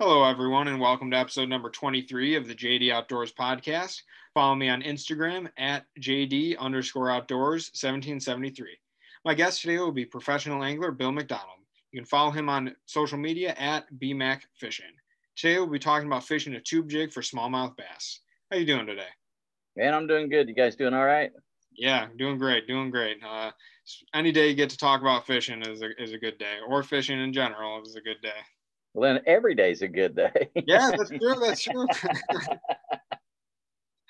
Hello, everyone, and welcome to episode number 23 of the JD Outdoors podcast. Follow me on Instagram at JD underscore outdoors 1773. My guest today will be professional angler Bill McDonald. You can follow him on social media at BMAC Fishing. Today we'll be talking about fishing a tube jig for smallmouth bass. How you doing today? Man, I'm doing good. You guys doing all right? Yeah, doing great, doing great. Uh, any day you get to talk about fishing is a, is a good day, or fishing in general is a good day. Well, then every day's a good day. yeah, that's true. That's true.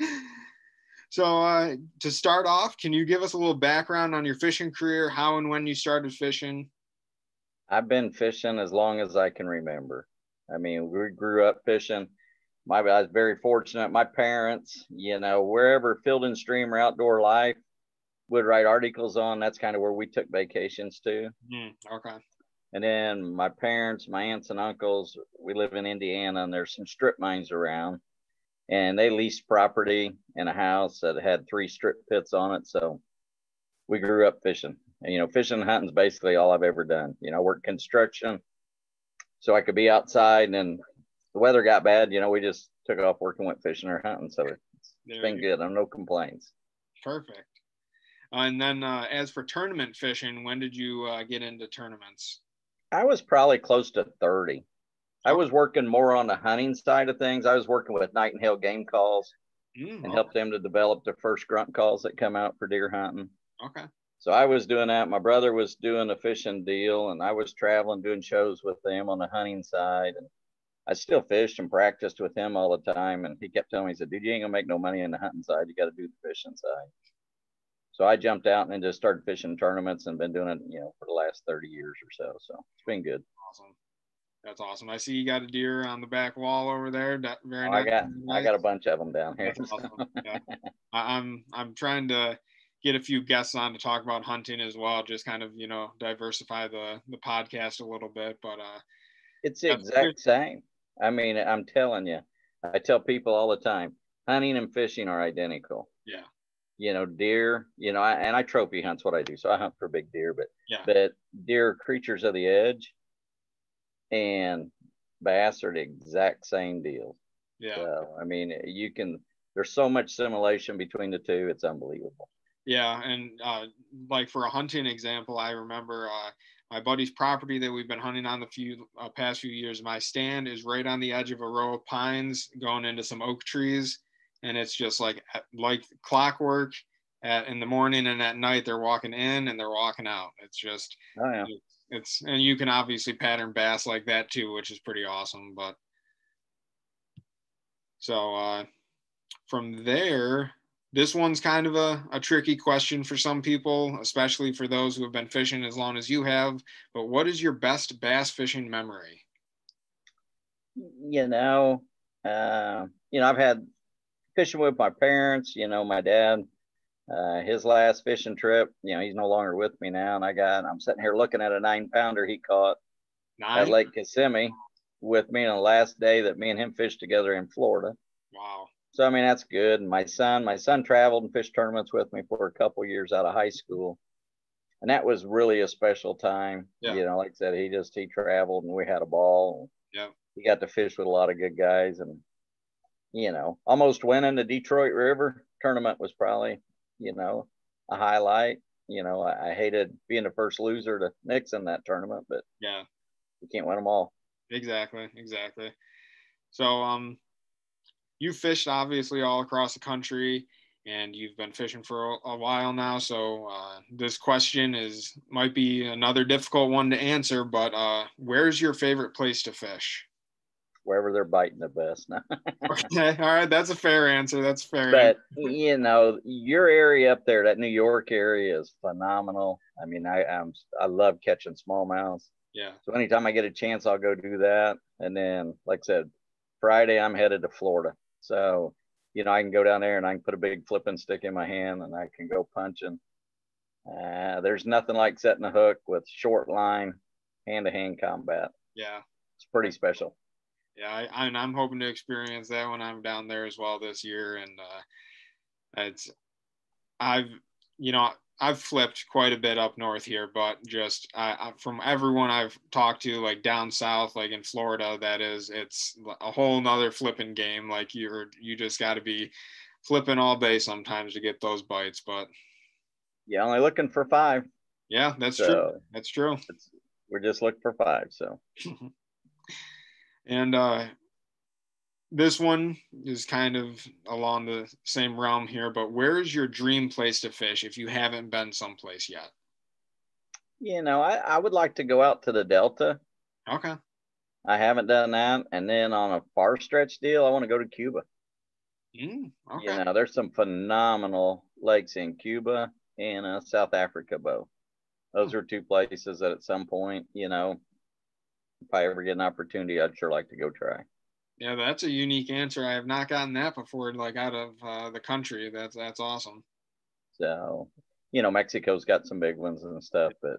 so, uh, to start off, can you give us a little background on your fishing career, how and when you started fishing? I've been fishing as long as I can remember. I mean, we grew up fishing. My, I was very fortunate. My parents, you know, wherever field and stream or outdoor life would write articles on, that's kind of where we took vacations to. Mm, okay. And then my parents, my aunts and uncles, we live in Indiana and there's some strip mines around and they leased property in a house that had three strip pits on it. So we grew up fishing. And, you know, fishing and hunting is basically all I've ever done. You know, I worked construction so I could be outside and then the weather got bad. You know, we just took off work and went fishing or hunting. So it's, it's been good. I'm no complaints. Perfect. Uh, and then uh, as for tournament fishing, when did you uh, get into tournaments? I was probably close to 30. I was working more on the hunting side of things. I was working with Knight and Hale game calls mm, and helped them to develop the first grunt calls that come out for deer hunting. Okay. So I was doing that. My brother was doing a fishing deal, and I was traveling doing shows with them on the hunting side. And I still fished and practiced with him all the time. And he kept telling me, he said, dude, you ain't gonna make no money in the hunting side. You got to do the fishing side. So I jumped out and just started fishing tournaments and been doing it, you know, for the last 30 years or so. So it's been good. Awesome. That's awesome. I see you got a deer on the back wall over there. Very oh, nice. I got I got a bunch of them down here. Awesome. Yeah. I'm I'm trying to get a few guests on to talk about hunting as well. Just kind of you know diversify the the podcast a little bit. But uh, it's the exact same. I mean, I'm telling you, I tell people all the time, hunting and fishing are identical. Yeah you know, deer, you know, I, and I trophy hunt's what I do. So I hunt for big deer, but yeah. but deer creatures of the edge and bass are the exact same deal. Yeah. So, I mean, you can, there's so much simulation between the two. It's unbelievable. Yeah. And uh, like for a hunting example, I remember uh, my buddy's property that we've been hunting on the few uh, past few years. My stand is right on the edge of a row of pines going into some oak trees and it's just like like clockwork at, in the morning and at night they're walking in and they're walking out it's just oh, yeah. it's, it's and you can obviously pattern bass like that too which is pretty awesome but so uh from there this one's kind of a, a tricky question for some people especially for those who have been fishing as long as you have but what is your best bass fishing memory you know uh you know i've had fishing with my parents, you know, my dad, uh, his last fishing trip, you know, he's no longer with me now. And I got, I'm sitting here looking at a nine pounder he caught nine? at Lake Kissimmee with me on the last day that me and him fished together in Florida. Wow. So, I mean, that's good. And my son, my son traveled and fished tournaments with me for a couple years out of high school. And that was really a special time. Yeah. You know, like I said, he just, he traveled and we had a ball. Yeah. He got to fish with a lot of good guys. And you know, almost winning the Detroit River tournament was probably, you know, a highlight. You know, I, I hated being the first loser to mix in that tournament, but yeah, you can't win them all. Exactly, exactly. So, um, you fished obviously all across the country, and you've been fishing for a, a while now. So, uh, this question is might be another difficult one to answer, but uh, where's your favorite place to fish? Wherever they're biting the best. okay, all right, that's a fair answer. That's fair. But you know, your area up there, that New York area, is phenomenal. I mean, I I'm, I love catching smallmouths. Yeah. So anytime I get a chance, I'll go do that. And then, like I said, Friday I'm headed to Florida. So you know, I can go down there and I can put a big flipping stick in my hand and I can go punching. Uh, there's nothing like setting a hook with short line, hand to hand combat. Yeah. It's pretty special yeah, I, and I'm hoping to experience that when I'm down there as well this year. And uh, it's, I've, you know, I've flipped quite a bit up north here, but just uh, from everyone I've talked to, like down south, like in Florida, that is, it's a whole nother flipping game. Like you're, you just got to be flipping all day sometimes to get those bites. But yeah, only looking for five. Yeah, that's so true. That's true. We're just looking for five. So, and uh, this one is kind of along the same realm here, but where's your dream place to fish if you haven't been someplace yet? You know, I, I would like to go out to the Delta. Okay. I haven't done that. And then on a far stretch deal, I want to go to Cuba. Mm, okay. You know, there's some phenomenal lakes in Cuba and uh, South Africa, both. Those are two places that at some point, you know, if I ever get an opportunity, I'd sure like to go try. Yeah, that's a unique answer. I have not gotten that before, like out of uh, the country. That's that's awesome. So, you know, Mexico's got some big ones and stuff, but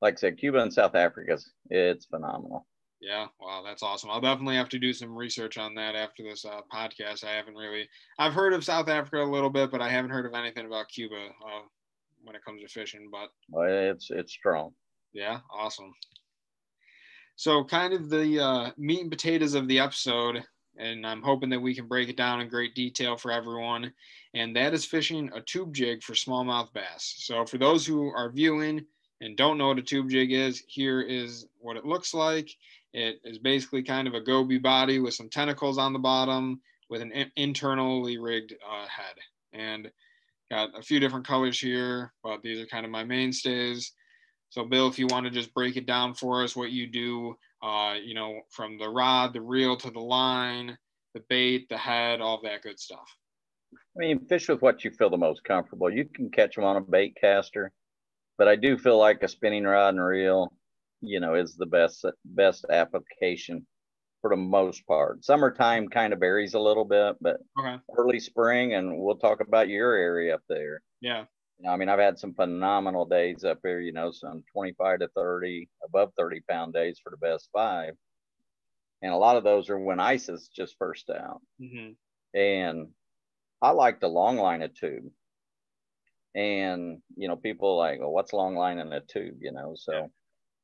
like I said, Cuba and South Africa's it's phenomenal. Yeah, wow, that's awesome. I'll definitely have to do some research on that after this uh, podcast. I haven't really, I've heard of South Africa a little bit, but I haven't heard of anything about Cuba uh, when it comes to fishing. But well, it's it's strong. Yeah, awesome. So, kind of the uh, meat and potatoes of the episode, and I'm hoping that we can break it down in great detail for everyone. And that is fishing a tube jig for smallmouth bass. So, for those who are viewing and don't know what a tube jig is, here is what it looks like. It is basically kind of a goby body with some tentacles on the bottom with an in- internally rigged uh, head. And got a few different colors here, but these are kind of my mainstays. So, Bill, if you want to just break it down for us, what you do, uh, you know, from the rod, the reel to the line, the bait, the head, all that good stuff. I mean, fish with what you feel the most comfortable. You can catch them on a bait caster, but I do feel like a spinning rod and reel, you know, is the best best application for the most part. Summertime kind of varies a little bit, but okay. early spring, and we'll talk about your area up there. Yeah. I mean, I've had some phenomenal days up here, you know, some 25 to 30, above 30 pound days for the best five. And a lot of those are when ice is just first out. Mm-hmm. And I like the long line of tube. And, you know, people like, well, what's long line in a tube, you know? So, yeah.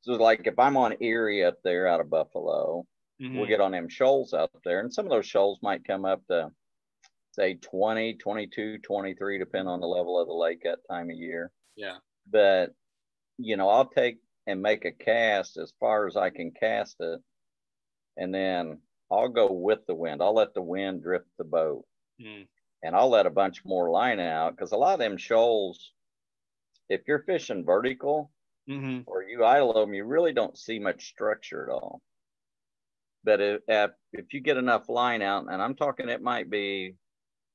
so like if I'm on Erie up there out of Buffalo, mm-hmm. we'll get on them shoals out there. And some of those shoals might come up to say 20, 22, 23, depending on the level of the lake that time of year. Yeah. But, you know, I'll take and make a cast as far as I can cast it. And then I'll go with the wind. I'll let the wind drift the boat. Mm. And I'll let a bunch more line out because a lot of them shoals, if you're fishing vertical mm-hmm. or you idle them, you really don't see much structure at all. But if, if you get enough line out, and I'm talking it might be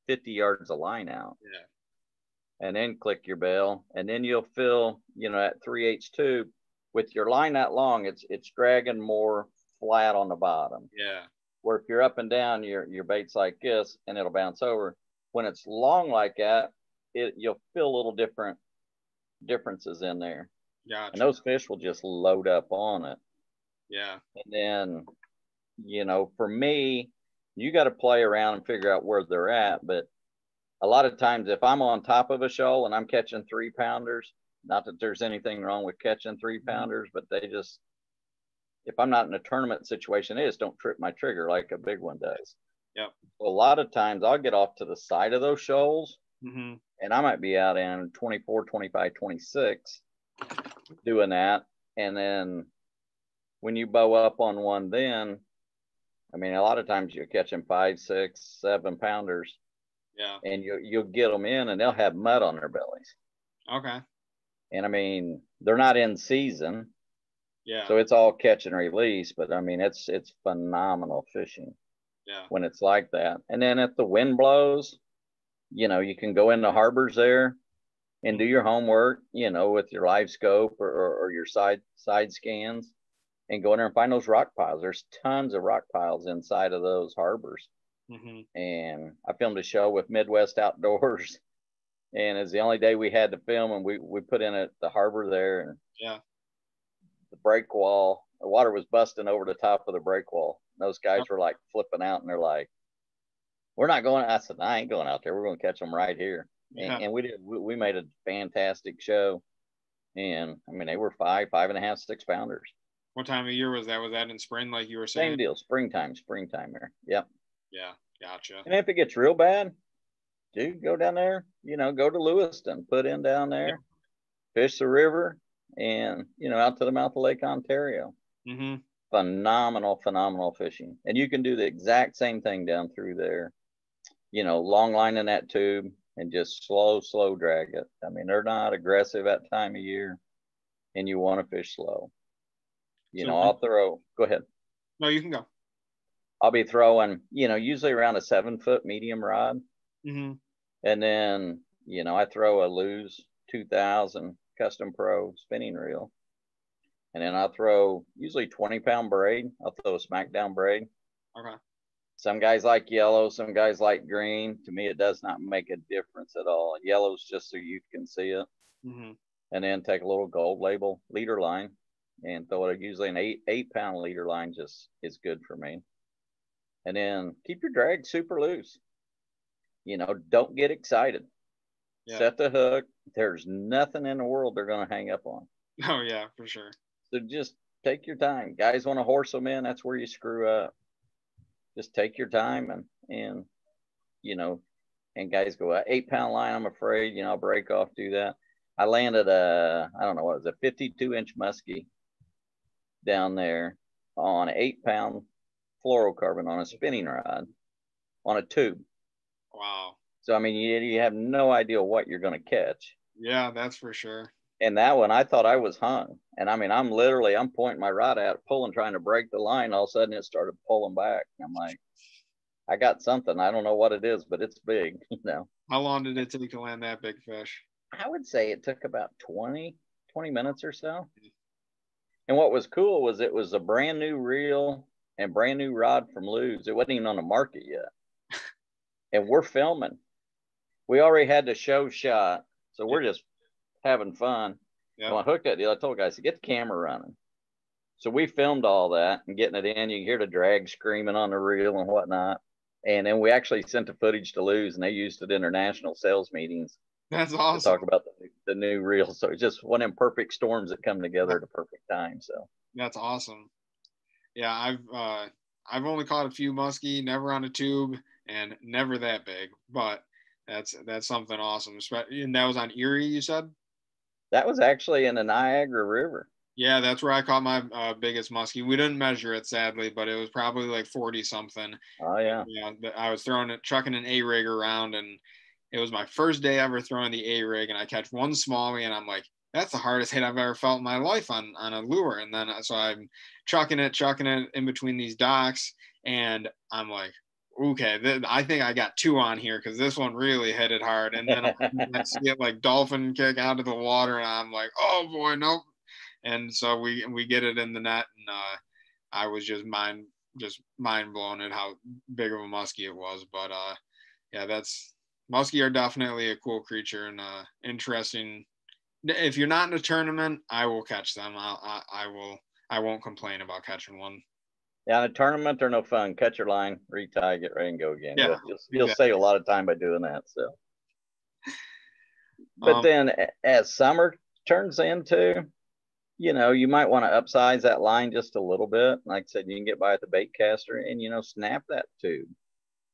50 yards of line out. Yeah. And then click your bell. And then you'll fill, you know, at 3 H tube with your line that long, it's it's dragging more flat on the bottom. Yeah. Where if you're up and down, your your bait's like this and it'll bounce over. When it's long like that, it you'll feel little different differences in there. Yeah. And those fish will just load up on it. Yeah. And then, you know, for me, you got to play around and figure out where they're at. But a lot of times, if I'm on top of a shoal and I'm catching three pounders, not that there's anything wrong with catching three mm-hmm. pounders, but they just, if I'm not in a tournament situation, they just don't trip my trigger like a big one does. Yeah. A lot of times I'll get off to the side of those shoals mm-hmm. and I might be out in 24, 25, 26 doing that. And then when you bow up on one, then I mean, a lot of times you're catching five, six, seven pounders. Yeah. And you you'll get them in, and they'll have mud on their bellies. Okay. And I mean, they're not in season. Yeah. So it's all catch and release, but I mean, it's it's phenomenal fishing. Yeah. When it's like that, and then if the wind blows, you know, you can go into harbors there and do your homework, you know, with your live scope or, or, or your side side scans and go in there and find those rock piles. There's tons of rock piles inside of those harbors. Mm-hmm. And I filmed a show with Midwest Outdoors, and it's the only day we had to film, and we we put in at the harbor there, and yeah, the break wall, the water was busting over the top of the break wall. Those guys were like flipping out, and they're like, "We're not going." I said, "I ain't going out there. We're going to catch them right here." yeah. and, and, we did we, we made a fantastic show. And I mean, they were five, five and a half, six pounders. What time of year was that? Was that in spring, like you were saying? Same deal, springtime, springtime there. Yep. Yeah, gotcha. And if it gets real bad, dude, go down there. You know, go to Lewiston, put in down there, yeah. fish the river, and you know, out to the mouth of Lake Ontario. Mm-hmm. Phenomenal, phenomenal fishing, and you can do the exact same thing down through there. You know, long line in that tube and just slow, slow drag it. I mean, they're not aggressive at time of year, and you want to fish slow. You so know, I'll throw. Go ahead. No, you can go. I'll be throwing, you know, usually around a seven foot medium rod. Mm-hmm. And then, you know, I throw a Lew's 2000 Custom Pro spinning reel. And then I'll throw usually 20 pound braid. I'll throw a smackdown braid. Okay. Some guys like yellow, some guys like green. To me, it does not make a difference at all. Yellow's just so you can see it. Mm-hmm. And then take a little gold label leader line and throw it usually an eight eight pound leader line just is good for me. And then keep your drag super loose. You know, don't get excited. Yeah. Set the hook. There's nothing in the world they're going to hang up on. Oh yeah, for sure. So just take your time. Guys want to horse them in. That's where you screw up. Just take your time and and you know, and guys go uh, eight pound line. I'm afraid you know I'll break off. Do that. I landed a I don't know what was a 52 inch muskie down there on an eight pound fluorocarbon on a spinning rod on a tube. Wow. So I mean, you, you have no idea what you're going to catch. Yeah, that's for sure. And that one, I thought I was hung. And I mean, I'm literally, I'm pointing my rod out, pulling, trying to break the line. All of a sudden, it started pulling back. I'm like, I got something. I don't know what it is, but it's big. You know. How long did it take to land that big fish? I would say it took about 20, 20 minutes or so. Hmm. And what was cool was it was a brand new reel and brand new rod from Lew's. It wasn't even on the market yet. and we're filming. We already had the show shot, so we're just having fun. Yeah. When I hooked that deal, I told guys to get the camera running. So we filmed all that and getting it in. You can hear the drag screaming on the reel and whatnot. And then we actually sent the footage to Lew's and they used it in international sales meetings. That's awesome. To talk about the, the new reel. So it's just one of them perfect storms that come together at a perfect time. So that's awesome. Yeah, I've uh I've only caught a few muskie, never on a tube and never that big, but that's that's something awesome. And that was on Erie, you said? That was actually in the Niagara River. Yeah, that's where I caught my uh, biggest muskie. We didn't measure it sadly, but it was probably like 40 something. Oh yeah. Yeah, I was throwing it, trucking an A rig around, and it was my first day ever throwing the A rig, and I catch one smallie, and I'm like, that's the hardest hit I've ever felt in my life on on a lure. And then so I'm chucking it, chucking it in between these docks, and I'm like, okay, th- I think I got two on here because this one really hit it hard. And then I see it like dolphin kick out of the water, and I'm like, oh boy, nope. And so we we get it in the net, and uh, I was just mind just mind blown at how big of a muskie it was. But uh, yeah, that's muskie are definitely a cool creature and uh, interesting. If you're not in a tournament, I will catch them. I, I, I will. I won't complain about catching one. Yeah, in a tournament, they're no fun. Cut your line, retie, get ready, and go again. Yeah. You'll, you'll, save a lot of time by doing that. So, but um, then as summer turns into, you know, you might want to upsize that line just a little bit. Like I said, you can get by at the bait caster and you know snap that tube.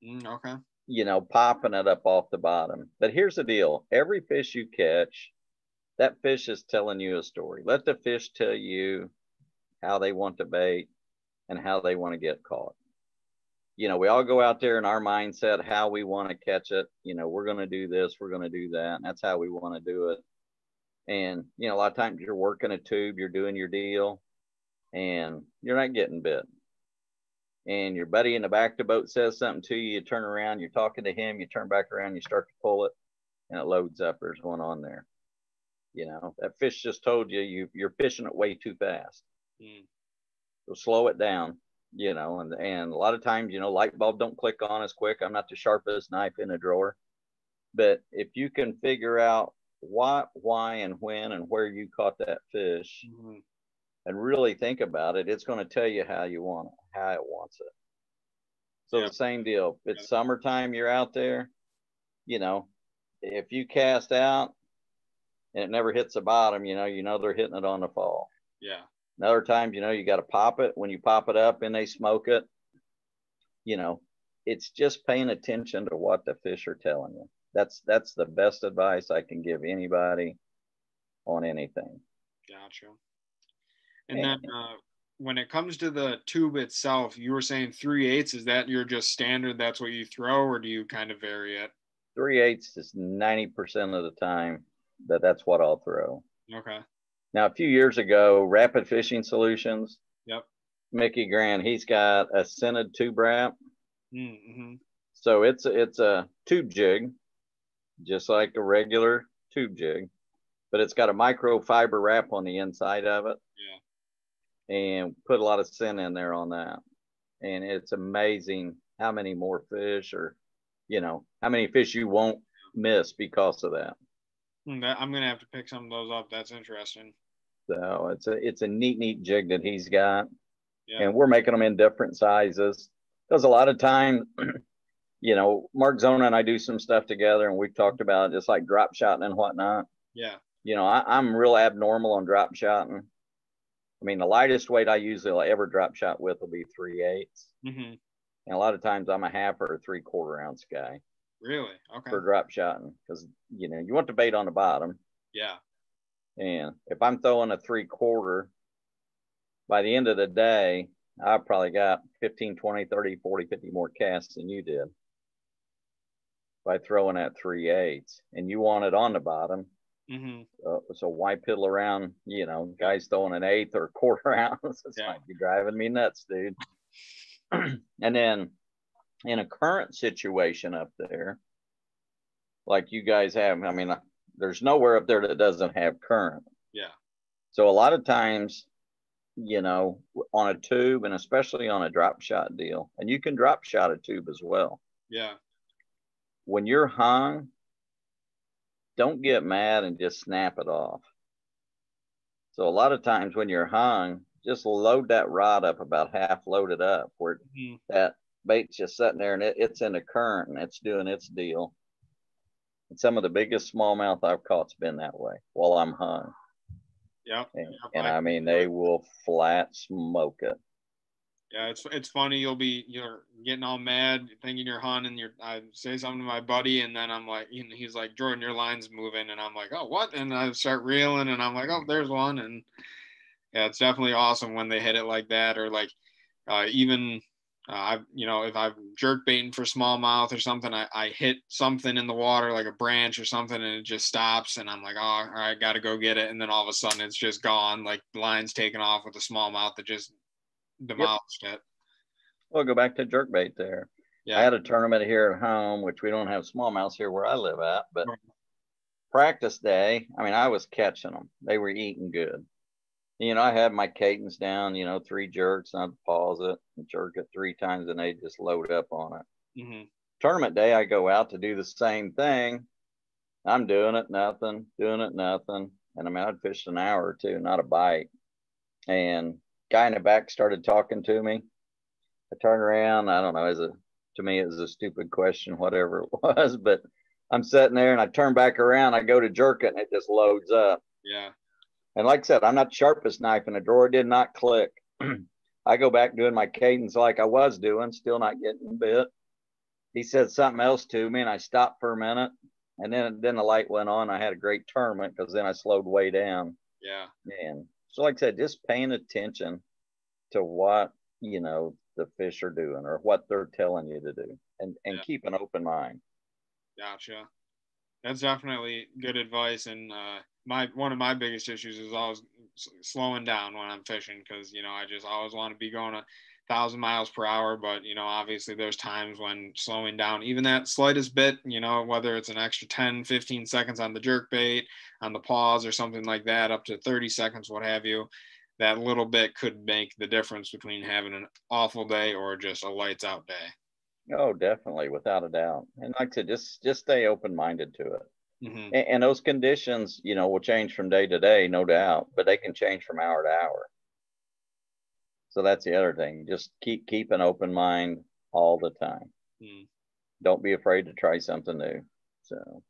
Mm, okay. You know, popping it up off the bottom. But here's the deal: every fish you catch, that fish is telling you a story. Let the fish tell you how they want to bait and how they want to get caught. You know, we all go out there in our mindset, how we want to catch it. You know, we're going to do this, we're going to do that. And that's how we want to do it. And, you know, a lot of times you're working a tube, you're doing your deal, and you're not getting bit. And your buddy in the back of the boat says something to you, you turn around, you're talking to him, you turn back around, you start to pull it, and it loads up. There's one on there. You know, that fish just told you, you you're fishing it way too fast. Mm slow it down, you know, and, and a lot of times, you know, light bulb don't click on as quick. I'm not the sharpest knife in a drawer, but if you can figure out what, why, and when, and where you caught that fish, mm-hmm. and really think about it, it's going to tell you how you want it, how it wants it. So yeah. the same deal. It's yeah. summertime, you're out there, you know, if you cast out and it never hits the bottom, you know, you know they're hitting it on the fall. Yeah. And other times, you know, you got to pop it. When you pop it up and they smoke it, you know, it's just paying attention to what the fish are telling you. That's that's the best advice I can give anybody on anything. Gotcha. And then uh, when it comes to the tube itself, you were saying three eighths. Is that your just standard? That's what you throw, or do you kind of vary it? Three eighths is ninety percent of the time that that's what I'll throw. Okay. Now, a few years ago, Rapid Fishing Solutions. Yep. Mickey Grant, he's got a scented tube wrap. Mm-hmm. So it's a, it's a tube jig, just like a regular tube jig, but it's got a microfiber wrap on the inside of it. Yeah. And put a lot of scent in there on that. And it's amazing how many more fish or, you know, how many fish you won't miss because of that. Hmm, I'm gonna have to pick some of those up. That's interesting. So it's a it's a neat neat jig that he's got, Yeah. and we're making them in different sizes. Because a lot of time, you know, Mark Zona and I do some stuff together, and we've talked about just like drop shotting and whatnot. Yeah. You know, I, I'm real abnormal on drop shotting. I mean, the lightest weight I usually will ever drop shot with will be three eighths, Mm-hmm. and a lot of times I'm a half or a three quarter ounce guy Really? Okay. for drop shotting because you know you want the bait on the bottom. Yeah. And if I'm throwing a three quarter, by the end of the day, I probably got 15, 20, 30, 40, 50 more casts than you did by throwing at three eighths. And you want it on the bottom. Mm-hmm. Uh, so why piddle around, you know, guys throwing an eighth or a quarter ounce? It's Yeah. like you're driving me nuts, dude. and then in a current situation up there, like you guys have, I mean, there's nowhere up there that doesn't have current. Yeah. So a lot of times, you know, on a tube and especially on a drop shot deal, and you can drop shot a tube as well. Yeah. When you're hung, don't get mad and just snap it off. So a lot of times when you're hung, just load that rod up about half loaded up where hmm that bait's just sitting there and it, it's in the current and it's doing its deal. And some of the biggest smallmouth I've caught's been that way while I'm hung. Yeah. And, Yep, and I mean, they will flat smoke it. Yeah, it's it's funny. You'll be you're getting all mad, thinking you're hunting. You're I say something to my buddy, and then I'm like, he's like, Jordan, your line's moving, and I'm like, oh, what? And I start reeling, and I'm like, oh, there's one, and yeah, it's definitely awesome when they hit it like that, or like uh, even uh, I, you know, if I'm jerk baiting for smallmouth or something, I, I hit something in the water like a branch or something, and it just stops, and I'm like, oh, all right, got to go get it, and then all of a sudden it's just gone, like line's taken off with a smallmouth that just demolished it. We'll go back to jerkbait there. Yeah. I had a tournament here at home, which we don't have smallmouths here where I live at, but Right. practice day, I mean, I was catching them. They were eating good. You know, I had my cadence down, you know, three jerks, and I'd pause it and jerk it three times, and they just load up on it. hmm Tournament day, I go out to do the same thing. I'm doing it, nothing, doing it, nothing. And I mean, I'd fished an hour or two, not a bite. And guy in the back started talking to me. I turned around. I don't know. As a to me, it was a stupid question, whatever it was. But I'm sitting there, and I turn back around. I go to jerk it, and it just loads up. Yeah. And like I said, I'm not sharpest knife, and the drawer did not click. I go back doing my cadence like I was doing, still not getting bit. He said something else to me, and I stopped for a minute, and then then the light went on. I had a great tournament because then I slowed way down. Yeah. And so, like I said, just paying attention to what you know the fish are doing or what they're telling you to do, and and Yeah. keep an open mind. Gotcha. That's definitely good advice. And uh, my one of my biggest issues is always slowing down when I'm fishing because you know I just always want to be going a thousand miles per hour. But you know, obviously, there's times when slowing down, even that slightest bit, you know, whether it's an extra 10, 15 seconds on the jerk bait, on the pause, or something like that, up to 30 seconds, what have you. That little bit could make the difference between having an awful day or just a lights out day. Oh, definitely, without a doubt. And like I said, just just stay open minded to it. hmm And, and those conditions, you know, will change from day to day, no doubt, but they can change from hour to hour. So that's the other thing. Just keep keep an open mind all the time. Mm. Don't be afraid to try something new. So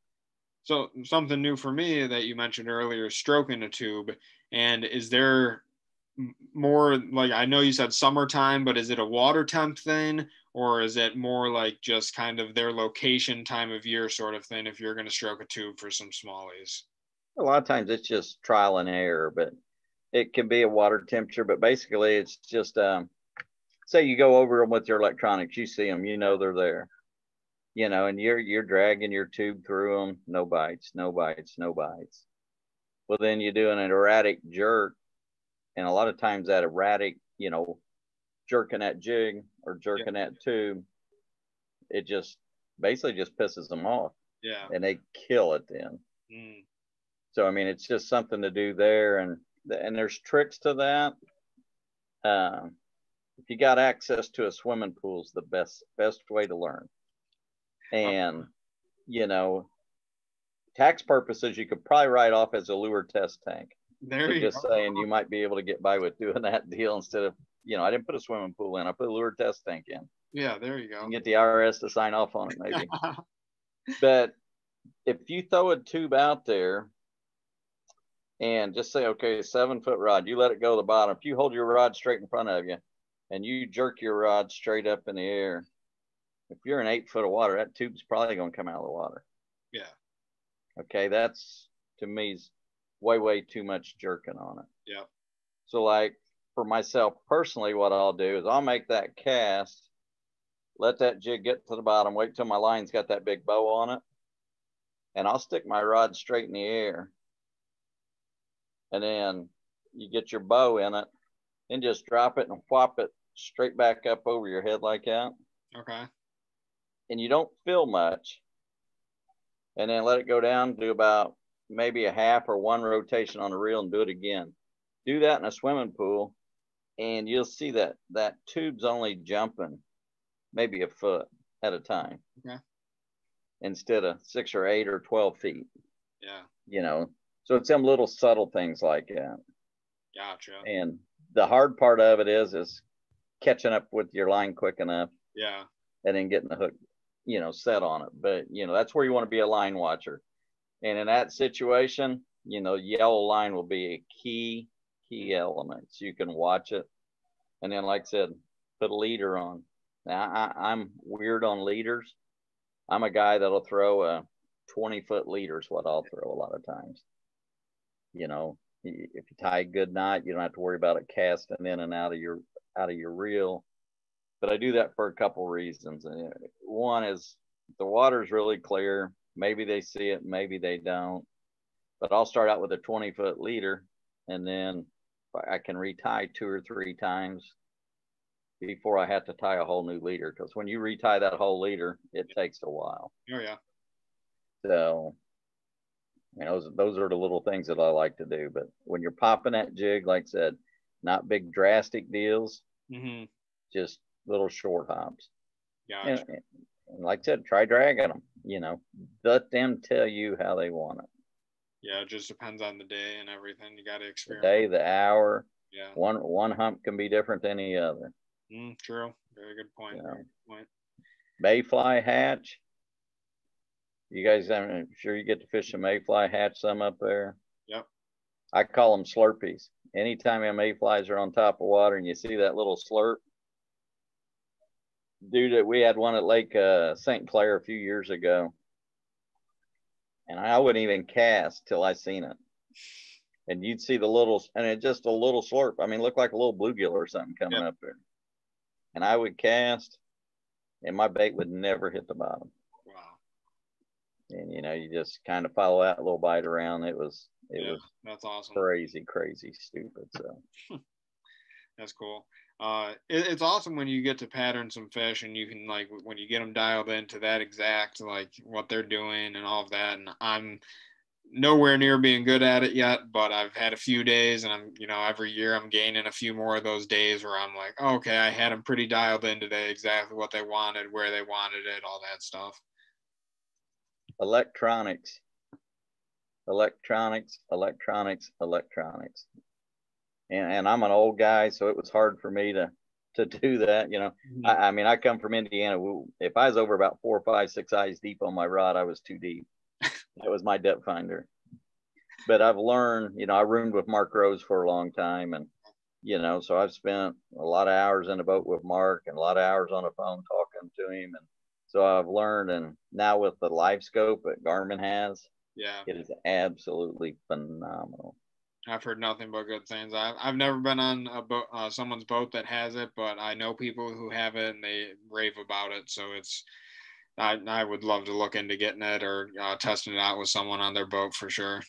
So something new for me that you mentioned earlier, stroking a tube. And is there more like I know you said summertime, but is it a water temp thing or is it more like just kind of their location time of year sort of thing if you're going to stroke a tube for some smallies? A lot of times it's just trial and error, but it can be a water temperature, but basically it's just um, say you go over them with your electronics, you see them, you know they're there, you know, and you're you're dragging your tube through them, no bites, no bites, no bites. Well, then you do an erratic jerk, and a lot of times that erratic, you know, jerking that jig or jerking yeah. that tube, it just basically just pisses them off. Yeah. And they kill it then. Mm. So I mean, it's just something to do there, and and there's tricks to that. Uh, if you got access to a swimming pool, is the best best way to learn. And you know, tax purposes, you could probably write off as a lure test tank. There you just go. saying you might be able to get by with doing that deal instead of you know I didn't put a swimming pool in, I put a lure test tank in. Yeah, there you go. And get the IRS to sign off on it maybe. but if you throw a tube out there and just say, okay, seven foot rod, you let it go to the bottom. If you hold your rod straight in front of you and you jerk your rod straight up in the air, if you're in eight foot of water, that tube's probably going to come out of the water. Yeah. Okay, that's to me is way, way too much jerking on it. Yeah. So, like for myself personally, what I'll do is I'll make that cast, let that jig get to the bottom, wait till my line's got that big bow on it, and I'll stick my rod straight in the air and then you get your bow in it and just drop it and whop it straight back up over your head like that. Okay. And you don't feel much. And then let it go down, do about maybe a half or one rotation on the reel and do it again. Do that in a swimming pool and you'll see that that tube's only jumping maybe a foot at a time. Okay. Instead of six or eight or 12 feet. Yeah. You know, so it's them little subtle things like that. Gotcha. And the hard part of it is is catching up with your line quick enough. Yeah. And then getting the hook, you know, set on it. But you know, that's where you want to be a line watcher. And in that situation, you know, yellow line will be a key, key element. So you can watch it. And then, like I said, put a leader on. Now I, I'm weird on leaders. I'm a guy that'll throw a 20 foot leader is what I'll throw a lot of times you know, if you tie a good knot, you don't have to worry about it casting in and out of your out of your reel. But I do that for a couple reasons. Uh, one is the water's really clear. Maybe they see it, maybe they don't. But I'll start out with a 20 foot leader and then I can retie two or three times before I have to tie a whole new leader. Because when you retie that whole leader, it takes a while. Oh, yeah. So you know, those, those are the little things that I like to do. But when you're popping that jig, like I said, not big drastic deals, mm-hmm. just little short hops. Gotcha. And, and like I said, try dragging them. You know, let them tell you how they want it. Yeah, it just depends on the day and everything. You got to experience. The day, the hour. Yeah. One one hump can be different than the other. Mm, true. Very good point. Yeah. Very good point. Mayfly hatch. You guys, I'm sure you get to fish a mayfly, hatch some up there. Yep. I call them slurpees. Anytime a mayflies are on top of water and you see that little slurp, dude, we had one at Lake uh, St. Clair a few years ago, and I wouldn't even cast till I seen it. And you'd see the little, and it just a little slurp. I mean, looked like a little bluegill or something coming yep. up there. And I would cast, and my bait would never hit the bottom and you know you just kind of follow that little bite around. It was it yeah, was that's awesome. crazy crazy stupid so. That's cool. Uh it, it's awesome when you get to pattern some fish and you can like when you get them dialed into that exact like what they're doing and all of that and i'm nowhere near being good at it yet but i've had a few days and i'm you know every year i'm gaining a few more of those days where i'm like okay i had them pretty dialed in today exactly what they wanted where they wanted it all that stuff electronics, electronics, electronics, electronics. And, and I'm an old guy, so it was hard for me to to do that. You know, mm-hmm. I, I, mean, I come from Indiana. If I was over about four, five, six eyes deep on my rod, I was too deep. That was my depth finder. But I've learned, you know, I roomed with Mark Rose for a long time, and you know, so I've spent a lot of hours in a boat with Mark and a lot of hours on the phone talking to him, and so I've learned. And now with the live scope that Garmin has, yeah, it is absolutely phenomenal. I've heard nothing but good things. I've, I've never been on a boat, uh, someone's boat that has it, but I know people who have it and they rave about it. So it's, I, I would love to look into getting it or uh, testing it out with someone on their boat for sure.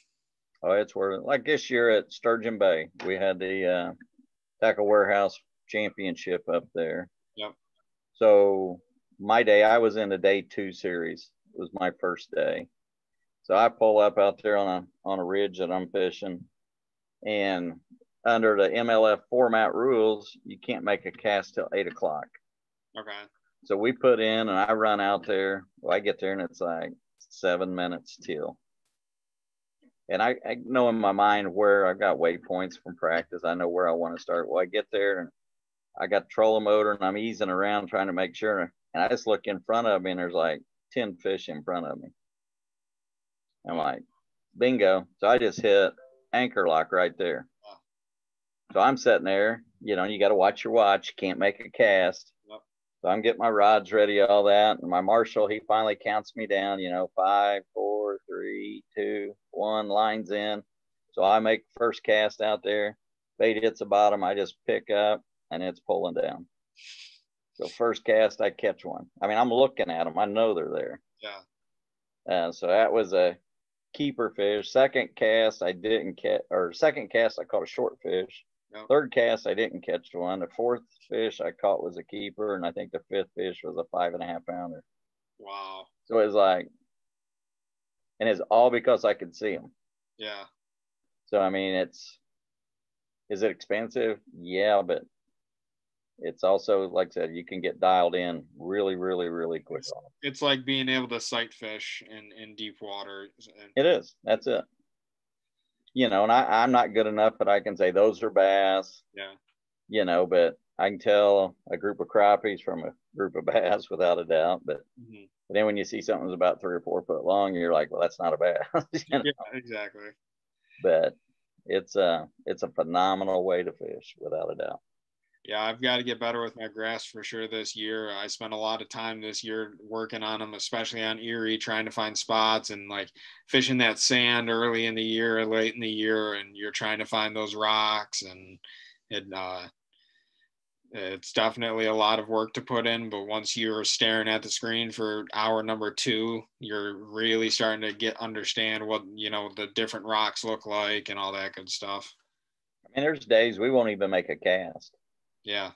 Oh, it's worth it. Like this year at Sturgeon Bay, we had the uh, Tackle Warehouse Championship up there. Yep. So my day, I was in the day two series. It was my first day. So I pull up out there on a on a ridge that I'm fishing and under the MLF format rules, you can't make a cast till eight o'clock. Okay. So we put in, and I run out there. Well, I get there, and it's like seven minutes till. And I, I know in my mind where I've got waypoints from practice. I know where I want to start. Well, I get there, and I got the trolling motor, and I'm easing around trying to make sure. And I just look in front of me, and there's like 10 fish in front of me. I'm like, bingo. So I just hit anchor lock right there. So I'm sitting there, you know, you got to watch your watch. Can't make a cast. Yep. So I'm getting my rods ready, all that. And my marshal, he finally counts me down, you know, five, four, three, two, one, lines in. So I make first cast out there. Bait hits the bottom. I just pick up and it's pulling down. So first cast, I catch one. I mean, I'm looking at them. I know they're there. Yeah. Uh, so that was a keeper fish. Second cast, I didn't catch, or second cast, I caught a short fish. Yep. Third cast, I didn't catch one. The fourth fish I caught was a keeper, and I think the fifth fish was a five and a half pounder. Wow. So it was like, and it's all because I could see them. Yeah. So I mean, it's is it expensive? Yeah, but it's also like I said, you can get dialed in really, really, really quick. It's, it's like being able to sight fish in in deep water. It is. That's it. You know, and I, I'm not good enough that I can say those are bass, yeah. you know, but I can tell a group of crappies from a group of bass without a doubt. But, Mhm. but then when you see something that's about three or four foot long, you're like, well, that's not a bass. you know? Yeah. Exactly. But it's a it's a phenomenal way to fish without a doubt. Yeah, I've got to get better with my grass for sure this year. I spent a lot of time this year working on them, especially on Erie, trying to find spots and like fishing that sand early in the year, late in the year, and you're trying to find those rocks and it uh it's definitely a lot of work to put in, but once you're staring at the screen for hour number two, you're really starting to get understand what you know the different rocks look like and all that good stuff. I mean, there's days we won't even make a cast. Yeah,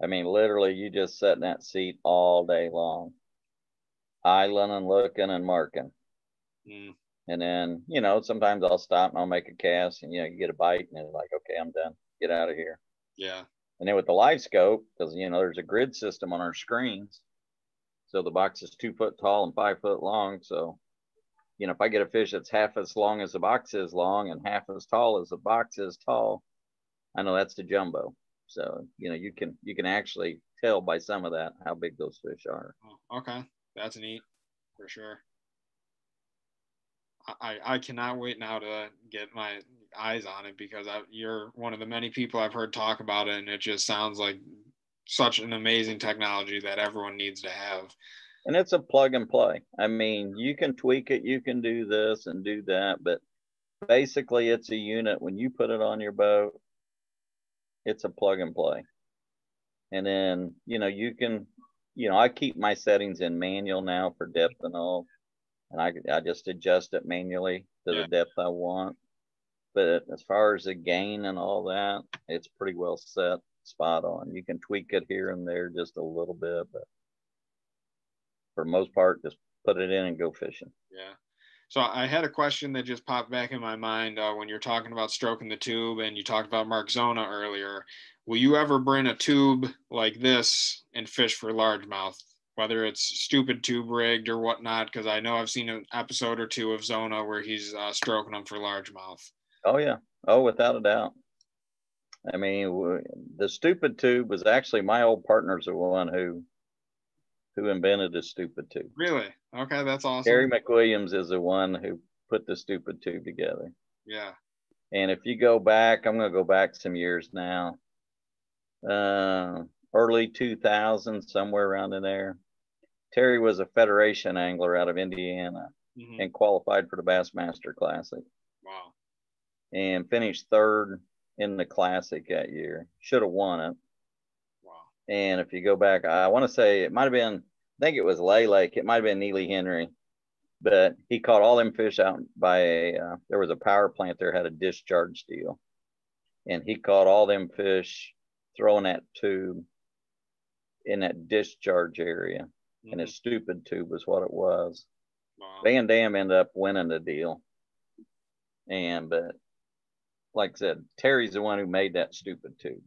I mean, literally, you just sit in that seat all day long, idling and looking and marking. Mm, And then, you know, sometimes I'll stop and I'll make a cast and, you know, you get a bite and it's like, okay, I'm done. Get out of here. yeah, And then with the live scope, because, you know, there's a grid system on our screens. So the box is two foot tall and five foot long. So, you know, if I get a fish that's half as long as the box is long and half as tall as the box is tall, I know that's the jumbo. So, you know, you can you can actually tell by some of that how big those fish are. Oh, okay, that's neat for sure. I, I cannot wait now to get my eyes on it because I, you're one of the many people I've heard talk about it, and it just sounds like such an amazing technology that everyone needs to have. And it's a plug and play. I mean, you can tweak it, you can do this and do that, but basically it's a unit. When you put it on your boat, it's a plug and play. And then, you know, you can, you know, I keep my settings in manual now for depth and all. And I, I just adjust it manually to Yeah. the depth I want. But as far as the gain and all that, it's pretty well set, spot on. You can tweak it here and there just a little bit, but for most part, just put it in and go fishing. Yeah. So I had a question that just popped back in my mind uh, when you're talking about stroking the tube, and you talked about Mark Zona earlier. Will you ever bring a tube like this and fish for largemouth, whether it's stupid tube rigged or whatnot? Because I know I've seen an episode or two of Zona where he's uh, stroking them for largemouth. Oh yeah. Oh, without a doubt. I mean, the stupid tube was actually my old partner's the one who who invented the stupid tube. Really? Okay, that's awesome. Terry McWilliams is the one who put the stupid tube together. Yeah. And if you go back, I'm going to go back some years now, uh, early 2000s, somewhere around in there. Terry was a Federation angler out of Indiana Mhm. and qualified for the Bassmaster Classic Wow. and finished third in the Classic that year. Should have won it. Wow. And if you go back, I want to say it might have been, I think it was Lay Lake. It might have been Neely Henry, but he caught all them fish out by a, uh, there was a power plant there had a discharge deal. And he caught all them fish throwing that tube in that discharge area. And Mhm. his stupid tube was what it was. Wow. Van Dam ended up winning the deal. And, but like I said, Terry's the one who made that stupid tube.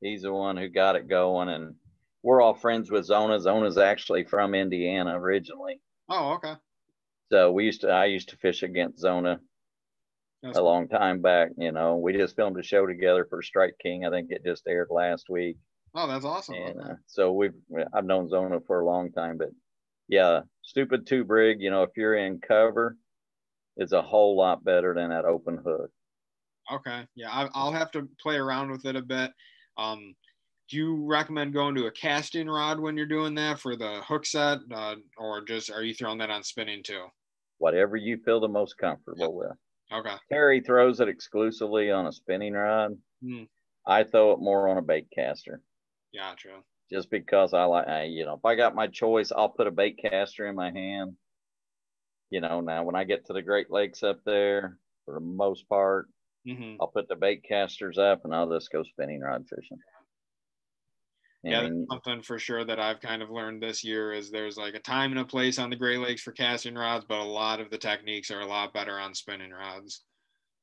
He's the one who got it going. And we're all friends with Zona. Zona's actually from Indiana originally. Oh, okay. So we used to, I used to fish against Zona That's a long time back. You know, we just filmed a show together for Strike King. I think it just aired last week. Oh, that's awesome. And Okay. uh, so we've I've known Zona for a long time, but yeah, stupid tube rig. You know, if you're in cover, is a whole lot better than that open hook. Okay. Yeah, I, I'll have to play around with it a bit. Um, do you recommend going to a casting rod when you're doing that for the hook set, uh, or just are you throwing that on spinning too? Whatever you feel the most comfortable with. Okay. Terry throws it exclusively on a spinning rod. Hmm. I throw it more on a bait caster. Gotcha. just because I like, I, you know, if I got my choice, I'll put a bait caster in my hand. You know, now when I get to the Great Lakes up there, for the most part, hmm I'll put the bait casters up and I'll just go spinning rod fishing. Yeah, And that's something for sure that I've kind of learned this year is there's like a time and a place on the Great Lakes for casting rods, but a lot of the techniques are a lot better on spinning rods.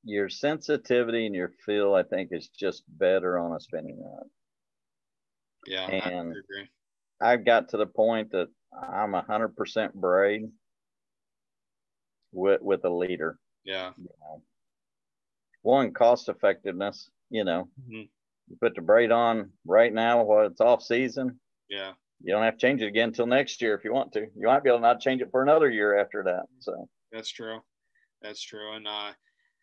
your sensitivity and your feel, I think, is just better on a spinning rod. Yeah, I And- agree. I've got to the point that I'm a hundred percent braid with with a leader. Yeah. You know, one cost effectiveness. You know, Mhm. You put the braid on right now while it's off season. Yeah. You don't have to change it again until next year if you want to. You might be able to not change it for another year after that. So That's true. That's true. And uh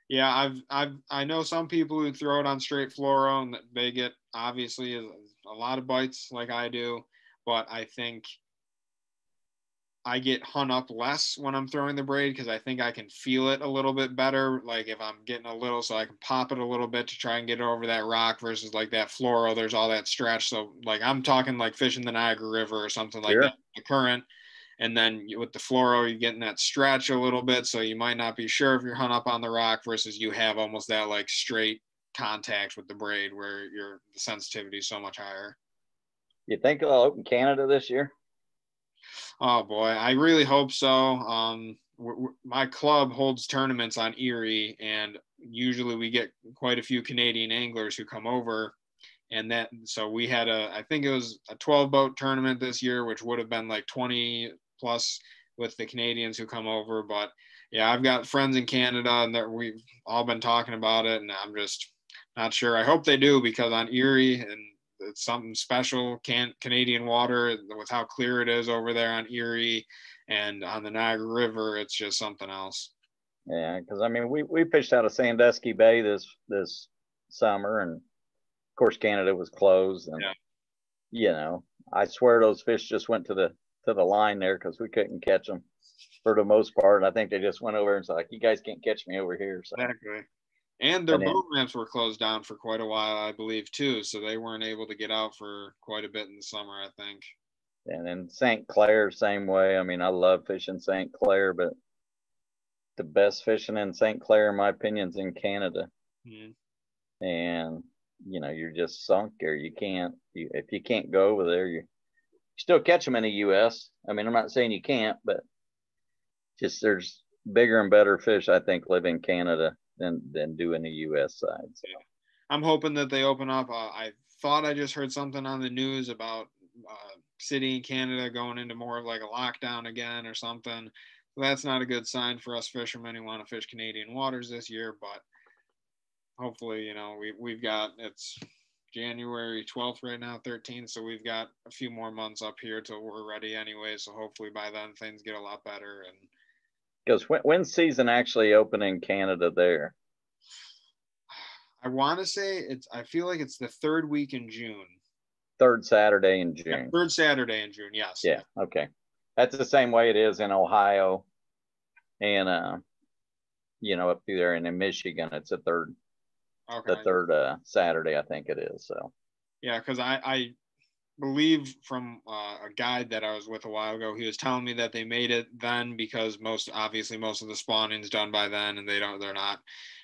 yeah, I've I've I know some people who throw it on straight fluoro and that they get obviously a lot of bites like I do, but I think I get hung up less when I'm throwing the braid because I think I can feel it a little bit better. Like if I'm getting a little, so I can pop it a little bit to try and get it over that rock versus like that fluoro. There's all that stretch. So like I'm talking like fishing the Niagara River or something like Sure. that. The current, and then with the fluoro, you're getting that stretch a little bit. So you might not be sure if you're hung up on the rock versus you have almost that like straight contact with the braid where your the sensitivity is so much higher. you think uh, I'll open Canada this year? Oh boy, I really hope so. Um, w w my club holds tournaments on Erie, and usually we get quite a few Canadian anglers who come over. And that, so we had a, I think it was a 12 boat tournament this year, which would have been like 20 plus with the Canadians who come over. But yeah, I've got friends in Canada, and that we've all been talking about it, and I'm just not sure. I hope they do because on Erie and it's something special. Can Canadian water with how clear it is over there on Erie and on the Niagara River, it's just something else. Yeah, because I mean, we we fished out of Sandusky Bay this this summer, and of course Canada was closed, and Yeah. you know, I swear those fish just went to the to the line there because we couldn't catch them for the most part. And I think they just went over and said, like, "You guys can't catch me over here." So Exactly. And their boat ramps were closed down for quite a while, I believe, too. So they weren't able to get out for quite a bit in the summer, I think. and then St. Clair, same way. I mean, I love fishing St. Clair, but the best fishing in St. Clair, in my opinion, is in Canada. Mhm. and you know you're just sunk there. You can't you, if you can't go over there, you, you still catch them in the U.S. I mean, I'm not saying you can't, but just there's bigger and better fish I think live in Canada than than do in the U.S. side. So, I'm hoping that they open up. Uh, I thought I just heard something on the news about uh, city in Canada going into more of like a lockdown again or something. So that's not a good sign for us fishermen who want to fish Canadian waters this year. But hopefully, you know, we we've got it's January 12th right now, 13th. So we've got a few more months up here till we're ready anyway. So hopefully by then things get a lot better. And because when, when's season actually open in Canada there? I want to say it's, I feel like it's the third week in June. Third Saturday in June. Yeah, third Saturday in June. Yes. Yeah. Okay. That's the same way it is in Ohio and, uh, you know, up there and in Michigan, it's a third, Okay. the third uh, Saturday, I think it is. So, Yeah, because I, I believe from uh, a guide that I was with a while ago, he was telling me that they made it then because most obviously most of the spawning's done by then, and they don't they're not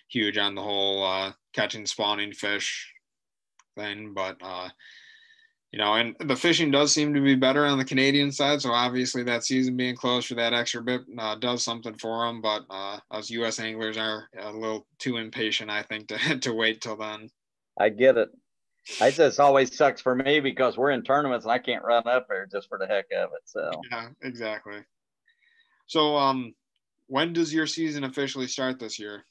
huge on the whole uh, catching spawning fish thing, but uh, you know, and the fishing does seem to be better on the Canadian side. So obviously that season being closed for that extra bit uh, does something for them. But uh, us U.S. anglers are a little too impatient, I think, to to wait till then. I get it. I just always sucks for me because we're in tournaments and I can't run up there just for the heck of it. So Yeah, exactly. So, um, when does your season officially start this year?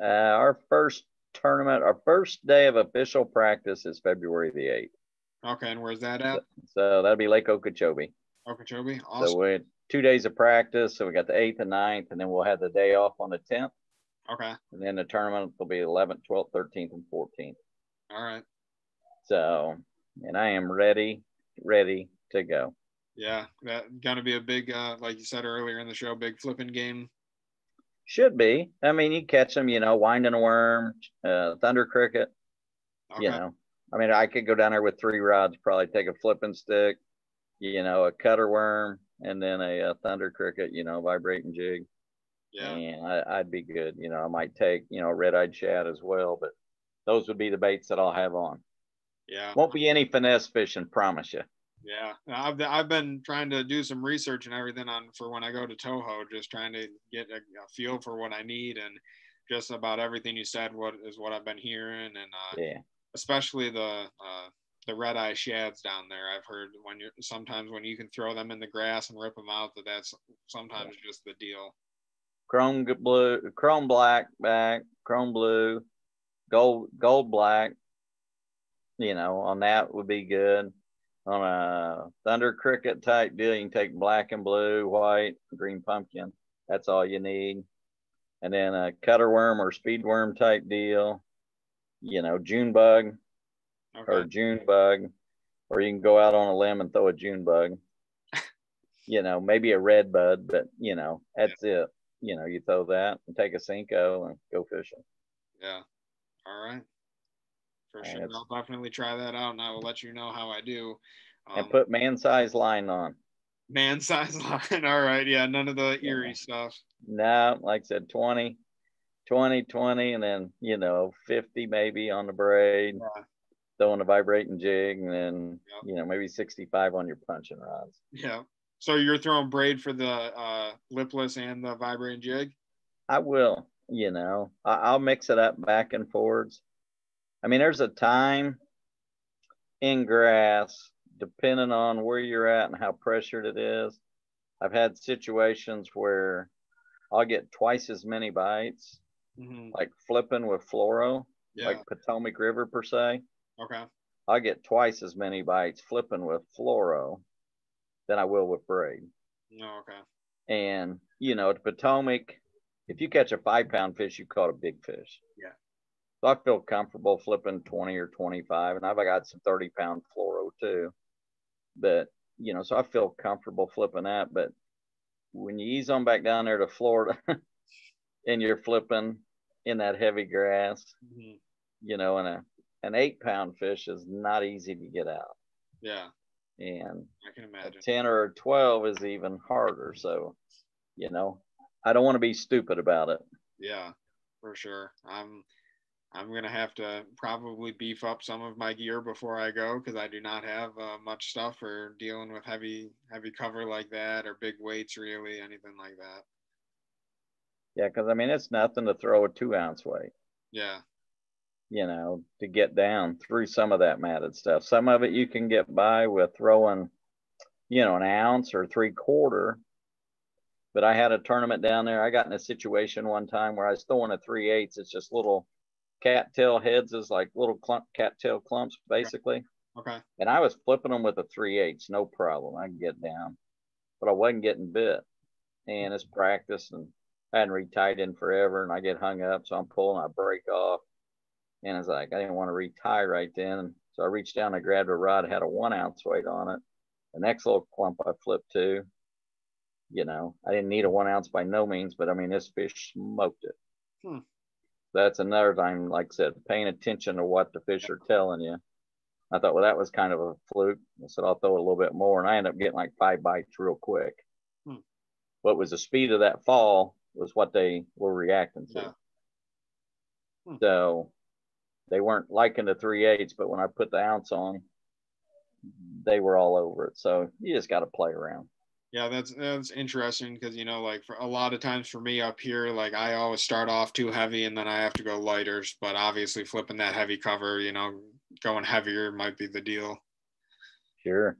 uh, our first tournament, our first day of official practice is February the eighth. Okay, and where's that at? So that'll be Lake Okeechobee. Okeechobee. So Awesome. we had two days of practice. So we got the eighth and 9th, and then we'll have the day off on the tenth, okay. and then the tournament will be 11th, 12th, 13th, and 14th. All right. So, and I am ready, ready to go. Yeah, that gonna be a big, uh, like you said earlier in the show, big flipping game. Should be. I mean, you catch them, you know, winding a worm, uh, thunder cricket, Okay. you know. I mean, I could go down there with three rods, probably take a flipping stick, you know, a cutter worm, and then a, a thunder cricket, you know, vibrating jig. Yeah. And I, I'd be good. You know, I might take, you know, red eyed shad as well, but those would be the baits that I'll have on. Yeah. Won't be any finesse fishing, promise you. Yeah. I've I've been trying to do some research and everything on for when I go to Toho, just trying to get a, a feel for what I need and just about everything you said. What is what I've been hearing and uh, Yeah. especially the uh, the red eye shads down there. I've heard when you're sometimes when you can throw them in the grass and rip them out, that that's sometimes just the deal. Chrome blue, chrome black back, chrome blue, gold, gold black, you know, on that would be good. On a thunder cricket type deal, you can take black and blue, white, green pumpkin. That's all you need. And then a cutter worm or speed worm type deal, you know, June bug Okay. or June bug, or you can go out on a limb and throw a June bug. you know, maybe a red bud, but you know, that's it. You know, you throw that and take a Senko and go fishing. Yeah. All right. For And sure. I'll definitely try that out and I will let you know how I do. Um, and put man size line on. man size line. All right. Yeah. None of the Yeah. Erie stuff. No, like I said, 20, 20, 20, and then, you know, 50 maybe on the braid, Yeah. throwing a vibrating jig, and then, you know, maybe 65 on your punching rods. Yeah. So you're throwing braid for the uh, lipless and the vibrating jig? I will, you know, I, I'll mix it up back and forwards. I mean, there's a time in grass, depending on where you're at and how pressured it is. I've had situations where I'll get twice as many bites, hmm like flipping with fluoro, Yeah. like Potomac River per se. okay. I'll get twice as many bites flipping with fluoro than I will with braid. No. Okay. And, you know, at Potomac, if you catch a five pound fish, you caught a big fish. Yeah. So I feel comfortable flipping 20 or 25, and I've got some 30 pound fluoro too. But, you know, so I feel comfortable flipping that. But when you ease on back down there to Florida and you're flipping in that heavy grass, hmm you know, and a, an eight pound fish is not easy to get out. Yeah. And I can a 10 or a 12 is even harder. So, you know, I don't want to be stupid about it. Yeah, for sure. I'm I'm gonna have to probably beef up some of my gear before I go because I do not have uh, much stuff for dealing with heavy heavy cover like that or big weights really anything like that. Yeah. Cause I mean, it's nothing to throw a two ounce weight, Yeah, you know, to get down through some of that matted stuff. Some of it you can get by with throwing, you know, an ounce or three quarter. But I had a tournament down there. I got in a situation one time where I was throwing a three eighths. It's just little cattail heads as like little clump cattail clumps, basically. Okay. And I was flipping them with a three eighths, no problem. I can get down, but I wasn't getting bit. And it's practice, and I hadn't retied in forever, and I get hung up, so I'm pulling, I break off, and it's like I didn't want to retie right then, so I reached down, I grabbed a rod, had a one ounce weight on it. The next little clump I flipped to, you know, I didn't need a one ounce by no means, but I mean, this fish smoked it. Hmm. That's another time, like I said, paying attention to what the fish are telling you. I thought, well, that was kind of a fluke. I said, I'll throw it a little bit more. And I ended up getting like five bites real quick. Hmm. What was the speed of that fall was what they were reacting to. Yeah. Hmm. So they weren't liking the three eighths, but when I put the ounce on, they were all over it. So you just got to play around. Yeah, that's that's interesting because you know, like for a lot of times for me up here, like I always start off too heavy and then I have to go lighters. But obviously, flipping that heavy cover, you know, going heavier might be the deal. Sure.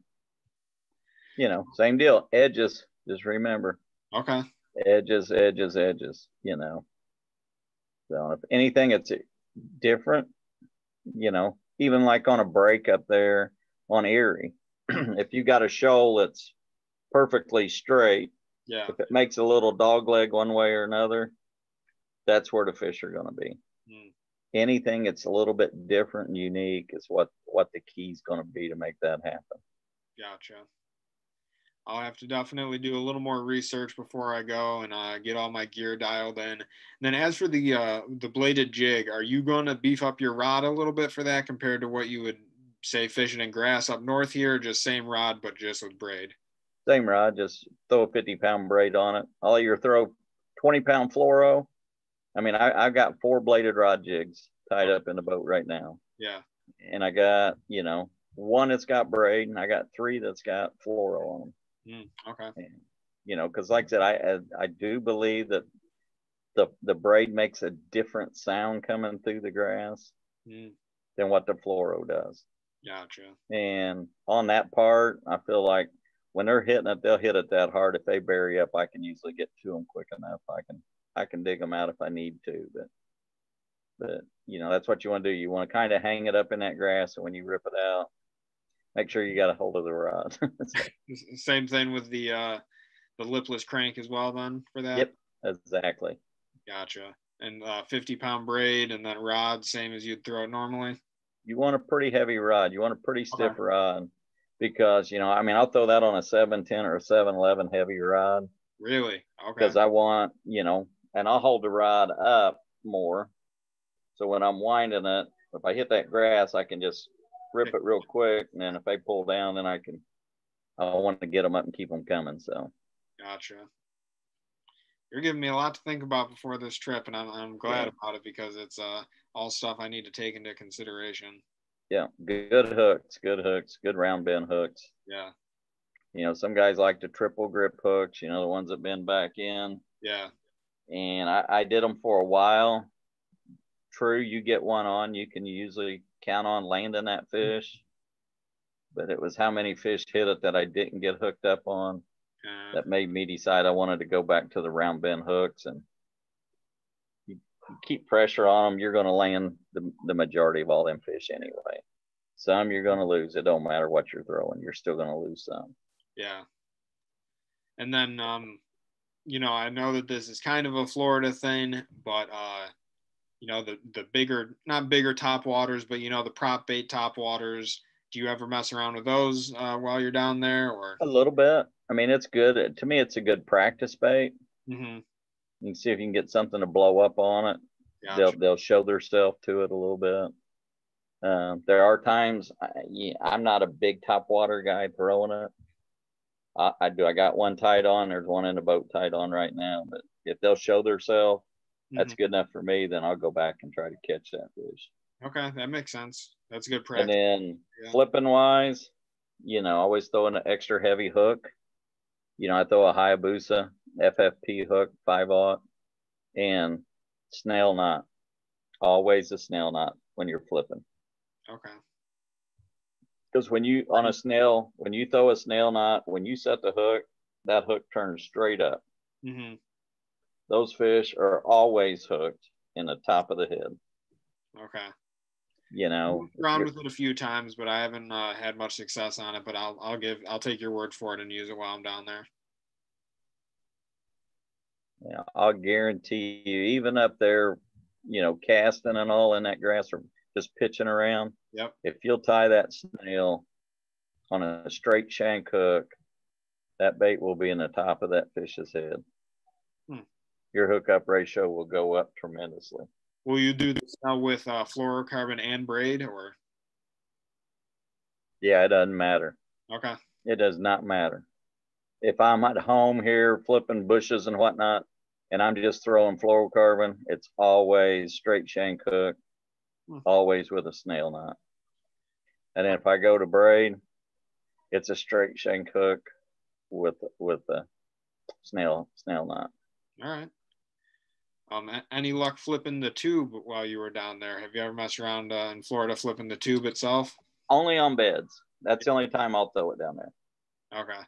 You know, same deal. Edges. Just remember. Okay. Edges, edges, edges. You know. So if anything, it's different. You know, even like on a break up there on Erie, if you got a shoal that's perfectly straight, Yeah. if it makes a little dog leg one way or another, that's where the fish are going to be. Hmm. Anything that's a little bit different and unique is what what the key is going to be to make that happen. Gotcha. I'll have to definitely do a little more research before I go and uh, get all my gear dialed in. And then as for the uh, the bladed jig, are you going to beef up your rod a little bit for that compared to what you would say fishing in grass up north here? Just same rod, but just with braid. Same rod, just throw a 50 pound braid on it. I'll either throw 20 pound fluoro. I mean, I, I've got four bladed rod jigs tied up in the boat right now. Yeah. And I got, you know, one that's got braid and I got three that's got fluoro on them. Hmm. okay. And, you know, because like I said, I, I do believe that the the braid makes a different sound coming through the grass Hmm. than what the fluoro does. Gotcha. And on that part, I feel like when they're hitting it, they'll hit it that hard. If they bury up, I can usually get to them quick enough. I can I can dig them out if I need to. But but you know that's what you want to do. You want to kind of hang it up in that grass, and when you rip it out, make sure you got a hold of the rod. Same thing with the uh, the lipless crank as well. Then for that. Yep. exactly. Gotcha. And uh, 50 pound braid and then rod, same as you'd throw it normally. You want a pretty heavy rod. You want a pretty stiff Okay. rod because you know I mean I'll throw that on a seven ten or a seven eleven heavy rod. Really? Okay. because I want, you know, and I'll hold the rod up more. So when I'm winding it, if I hit that grass, I can just rip it real quick. And then if they pull down, then I can, I want to get them up and keep them coming. So Gotcha. You're giving me a lot to think about before this trip, and I'm, I'm glad Yeah. about it because it's uh, all stuff I need to take into consideration. Yeah, good, hooks, good hooks, good round bend hooks. Yeah. You know, some guys like the triple grip hooks, you know, the ones that bend back in. Yeah. And I, I did them for a while. True, you get one on, you can usually count on landing that fish. But it was how many fish hit it that I didn't get hooked up on Uh, that made me decide I wanted to go back to the round bend hooks and keep pressure on them, you're going to land the, the majority of all them fish anyway. Some you're going to lose. It don't matter what you're throwing, you're still going to lose some. yeah. And then, um, you know, I know that this is kind of a Florida thing, but uh, you know, the the bigger, not bigger top waters, but you know, the prop bait top waters. Do you ever mess around with those uh, while you're down there, or? A little bit. I mean, it's good. To me, it's a good practice bait. Mm-hmm. You can see if you can get something to blow up on it. Gotcha. They'll they'll show themselves to it a little bit. Um, there are times I, yeah, I'm not a big top water guy throwing it. I, I do. I got one tied on. There's one in the boat tied on right now. But if they'll show themselves, that's Mhm. good enough for me. Then I'll go back and try to catch that fish. Okay, that makes sense. That's a good And then Yeah. flipping wise, you know, always throwing an extra heavy hook. You know, I throw a Hayabusa FPP hook, five aught, and snail knot. Always a snail knot when you're flipping. Okay. Because when you on a snail, when you throw a snail knot, when you set the hook, that hook turns straight up. Mm-hmm. Those fish are always hooked in the top of the head. Okay. You know, around with it a few times, but I haven't uh, had much success on it. But I'll I'll give I'll take your word for it and use it while I'm down there. Yeah, I'll guarantee you, even up there, you know, casting and all in that grass or just pitching around. Yep. If you'll tie that snail on a straight shank hook, that bait will be in the top of that fish's head. Hmm. Your hookup ratio will go up tremendously. Will you do this now with uh, fluorocarbon and braid or? Yeah, it doesn't matter. Okay. It does not matter. If I'm at home here flipping bushes and whatnot, and I'm just throwing fluorocarbon, it's always straight shank hook, Hmm. always with a snail knot. And then if I go to braid, it's a straight shank hook with with a snail snail knot. All right. Um, any luck flipping the tube while you were down there? Have you ever messed around uh, in Florida flipping the tube itself? Only on beds. That's the only time I'll throw it down there. Okay.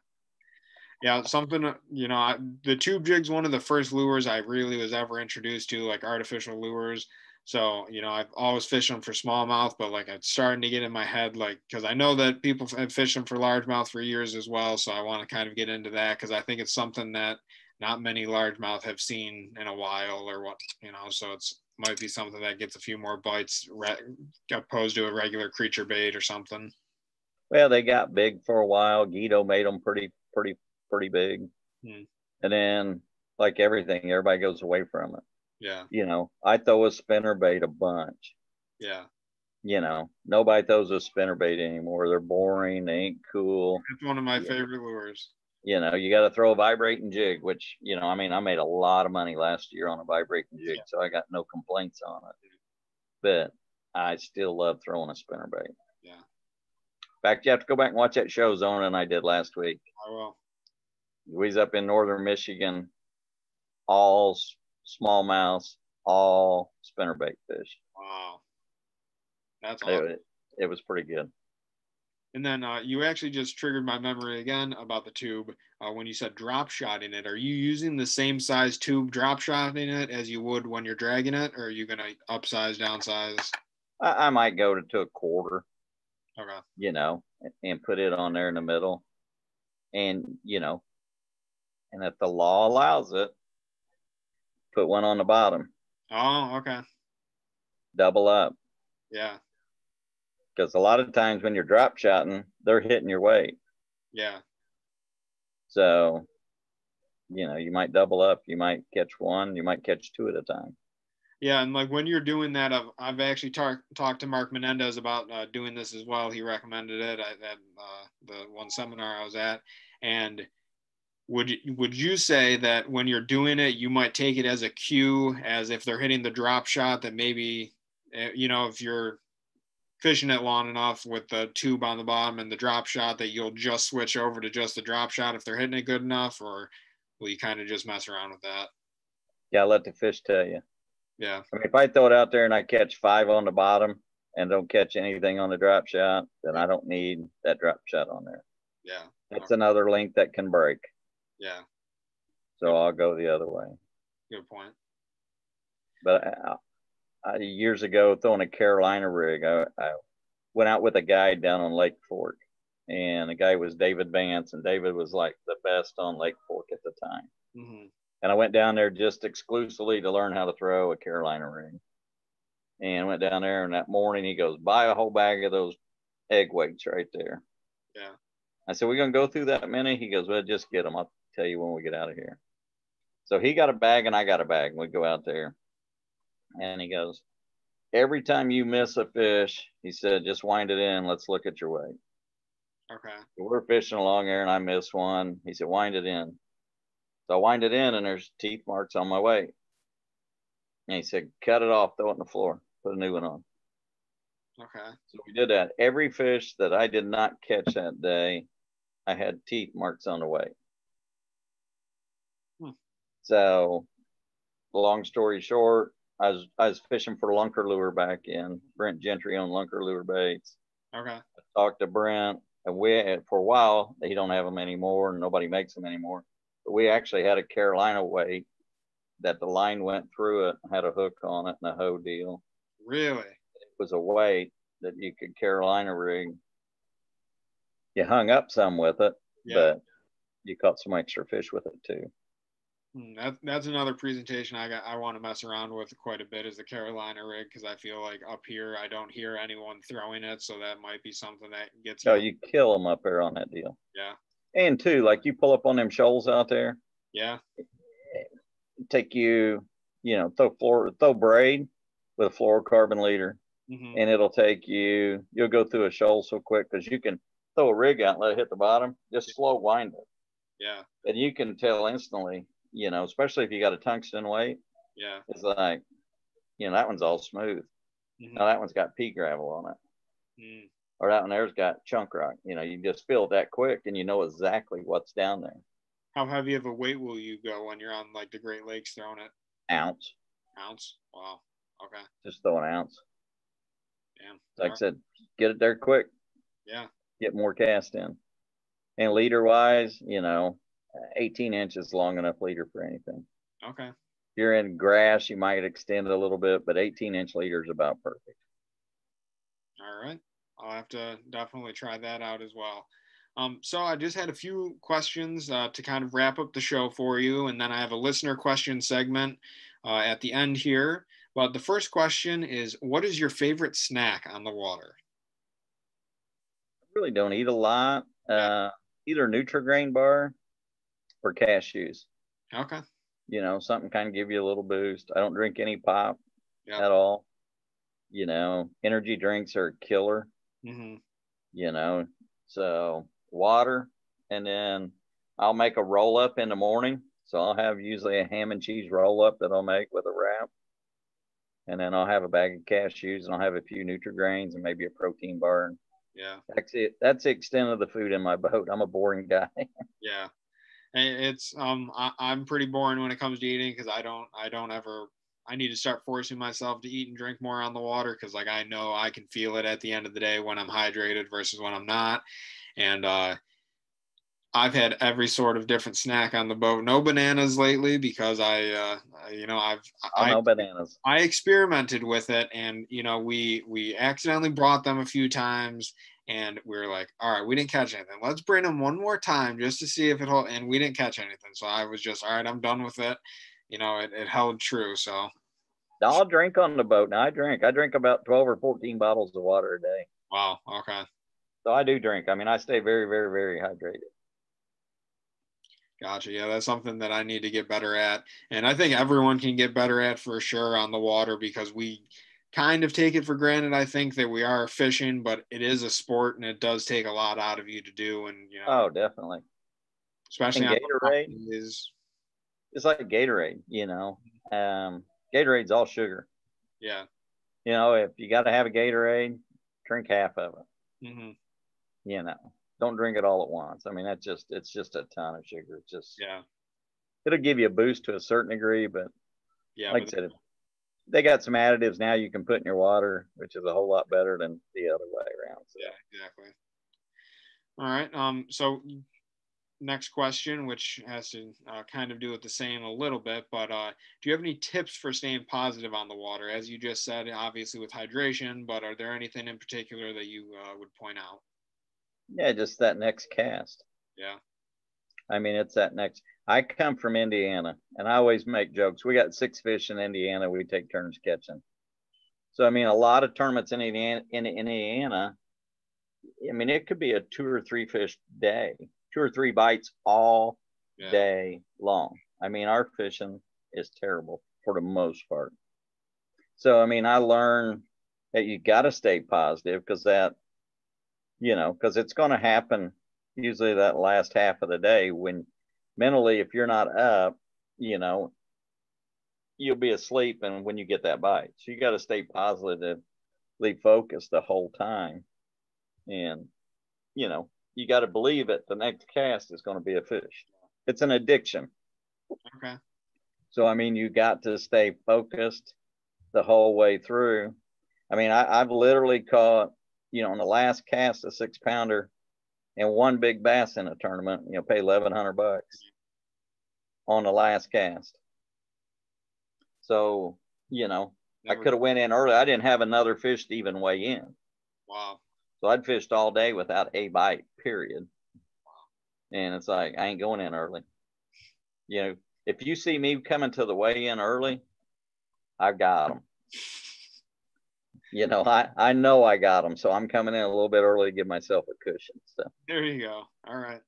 Yeah, something uh, you know, I, the tube jig's one of the first lures I really was ever introduced to, like artificial lures. So you know, I've always fished them for smallmouth, but like it's starting to get in my head, like because I know that people have fished them for largemouth for years as well. So I want to kind of get into that because I think it's something that not many largemouth have seen in a while, or what you know. So it's might be something that gets a few more bites re- opposed to a regular creature bait or something. Well, they got big for a while. Guido made them pretty, pretty, pretty big. Hmm. And then, like everything, everybody goes away from it. Yeah, You know, I throw a spinner bait a bunch. yeah. You know, nobody throws a spinner bait anymore. They're boring. They ain't cool. It's one of my Yeah. favorite lures. You know, you got to throw a vibrating jig, which, you know, I mean, I made a lot of money last year on a vibrating jig, Yeah. so I got no complaints on it. But I still love throwing a spinner bait. Yeah. In fact, you have to go back and watch that show Zona and I did last week. I will. We was up in northern Michigan, all smallmouth, all spinnerbait fish. Wow. That's awesome. It, it was pretty good. And then uh, you actually just triggered my memory again about the tube uh, when you said drop shotting it. Are you using the same size tube drop shotting it as you would when you're dragging it, or are you gonna upsize, downsize? I, I might go to, to a quarter, Okay. you know, and, and put it on there in the middle. And, you know, and if the law allows it, put one on the bottom, Oh, okay. double up. Yeah. Because a lot of times when you're drop shotting, they're hitting your weight. Yeah. So, you know, you might double up, you might catch one, you might catch two at a time. Yeah, and like when you're doing that, I've, I've actually tar- talked to Mark Menendez about uh, doing this as well. He recommended it at, at uh, the one seminar I was at. And would you, would you say that when you're doing it, you might take it as a cue, as if they're hitting the drop shot, that maybe, uh, you know, if you're fishing it long enough with the tube on the bottom and the drop shot, that you'll just switch over to just the drop shot if they're hitting it good enough, or will you kind of just mess around with that? Yeah, let the fish tell you. Yeah. I mean, if I throw it out there and I catch five on the bottom and don't catch anything on the drop shot, then I don't need that drop shot on there. Yeah. That's another link that can break. Yeah. So I'll go the other way. Good point. But uh, I, I, years ago, throwing a Carolina rig, I, I went out with a guide down on Lake Fork, and the guy was David Vance, and David was like the best on Lake Fork at the time. hmm And I went down there just exclusively to learn how to throw a Carolina rig. And went down there, and that morning he goes, "Buy a whole bag of those egg weights right there." Yeah. I said, "We're gonna go through that many?" He goes, "Well, just get them. I'll tell you when we get out of here." So he got a bag, and I got a bag. And we go out there, and he goes, "Every time you miss a fish, he said, just wind it in. Let's look at your weight." Okay. So we're fishing along there, and I miss one. He said, "Wind it in." So I wind it in, and there's teeth marks on my weight. And he said, "Cut it off, throw it on the floor, put a new one on." Okay. So we did that. Every fish that I did not catch that day, I had teeth marks on the weight. Hmm. So, long story short, I was I was fishing for lunker lure back in Brent Gentry on lunker lure baits. Okay. talked to Brent, and we for a while he don't have them anymore, and nobody makes them anymore. But we actually had a Carolina weight that the line went through it, had a hook on it, and a hoe deal. Really? It was a weight that you could Carolina rig. You hung up some with it, Yeah. but you caught some extra fish with it too. Hmm, That, that's another presentation I got. I want to mess around with quite a bit is the Carolina rig because I feel like up here I don't hear anyone throwing it, so that might be something that gets. So you kill them up there on that deal. Yeah, And two, like you pull up on them shoals out there, yeah, take you, you know, throw fluoro, throw braid with a fluorocarbon leader, hmm and it'll take you. You'll go through a shoal so quick because you can throw a rig out and let it hit the bottom, just slow wind it, yeah, and you can tell instantly. You know, especially if you got a tungsten weight, yeah. it's like, you know, that one's all smooth. mhm, Now that one's got pea gravel on it, mm. or that one there's got chunk rock. You know, you just feel it that quick, and you know exactly what's down there. How heavy of a weight will you go when you're on like the Great Lakes throwing it? Ounce, Ounce. Wow. Okay. just throw an ounce. Damn. Like I said, get it there quick. Yeah. get more cast in. And leader wise, you know, 18 inches long enough leader for anything. Okay. If you're in grass, you might extend it a little bit, but 18 inch leader is about perfect. All right. I'll have to definitely try that out as well. Um, so I just had a few questions uh, to kind of wrap up the show for you, and then I have a listener question segment uh, at the end here. But the first question is, what is your favorite snack on the water? I really don't eat a lot. Uh, either Nutrigrain bar or cashews. Okay. You know, something kind of give you a little boost. I don't drink any pop Yeah. at all. You know, energy drinks are a killer. hmm you know. So water, and then I'll make a roll up in the morning. So I'll have usually a ham and cheese roll up that I'll make with a wrap, and then I'll have a bag of cashews, and I'll have a few Nutrigrains and maybe a protein bar. Yeah. that's it. That's the extent of the food in my boat. I'm a boring guy. Yeah. It's um I, I'm pretty boring when it comes to eating because I don't I don't ever I need to start forcing myself to eat and drink more on the water because like I know I can feel it at the end of the day when I'm hydrated versus when I'm not. And uh I've had every sort of different snack on the boat. No bananas lately because I uh you know I've I I know bananas. I experimented with it and you know we we accidentally brought them a few times and we were like all right we didn't catch anything let's bring them one more time just to see if it hold and we didn't catch anything so I was just all right I'm done with it you know it, it held true so I'll drink on the boat. Now I drink. I drink about 12 or 14 bottles of water a day. wow okay So I do drink. I mean, I stay very, very, very hydrated. gotcha yeah that's something that I need to get better at and I think everyone can get better at for sure on the water because we kind of take it for granted I think that we are fishing but it is a sport and it does take a lot out of you to do and you know Oh, definitely. especially and Gatorade? is It's like Gatorade, you know. Um, Gatorade's all sugar. yeah You know, if you got to have a Gatorade, drink half of it. hmm You know, don't drink it all at once. I mean, that's just it's just a ton of sugar. It's just yeah it'll give you a boost to a certain degree, but yeah like I but- said, they got some additives now you can put in your water, which is a whole lot better than the other way around. So, yeah exactly all right um so next question which has to uh, kind of do with the same a little bit but uh do you have any tips for staying positive on the water as you just said obviously with hydration but are there anything in particular that you uh, would point out yeah, just that next cast. yeah I mean, it's that next. I come from Indiana, and I always make jokes. We got six fish in Indiana. We take turns catching. So I mean, a lot of tournaments in Indiana. In Indiana, I mean, it could be a two or three fish day, two or three bites all yeah day long. I mean, our fishing is terrible for the most part. So I mean, I learned that you got to stay positive because that, you know, because it's going to happen usually that last half of the day when mentally, if you're not up, you know, you'll be asleep and when you get that bite. So you got to stay positively focused the whole time. And, you know, you got to believe it. The next cast is going to be a fish. It's an addiction. okay So, I mean, you got to stay focused the whole way through. I mean, I, I've literally caught, you know, on the last cast a six pounder and one big bass in a tournament, you know, pay 1100 bucks on the last cast. So, you know, I could have went in early. I didn't have another fish to even weigh in. Wow. So I'd fished all day without a bite, period. Wow. And it's like I ain't going in early. You know, if you see me coming to the weigh in early, I got them. You know, I, I know I got them, so I'm coming in a little bit early to give myself a cushion. So there you go. All right.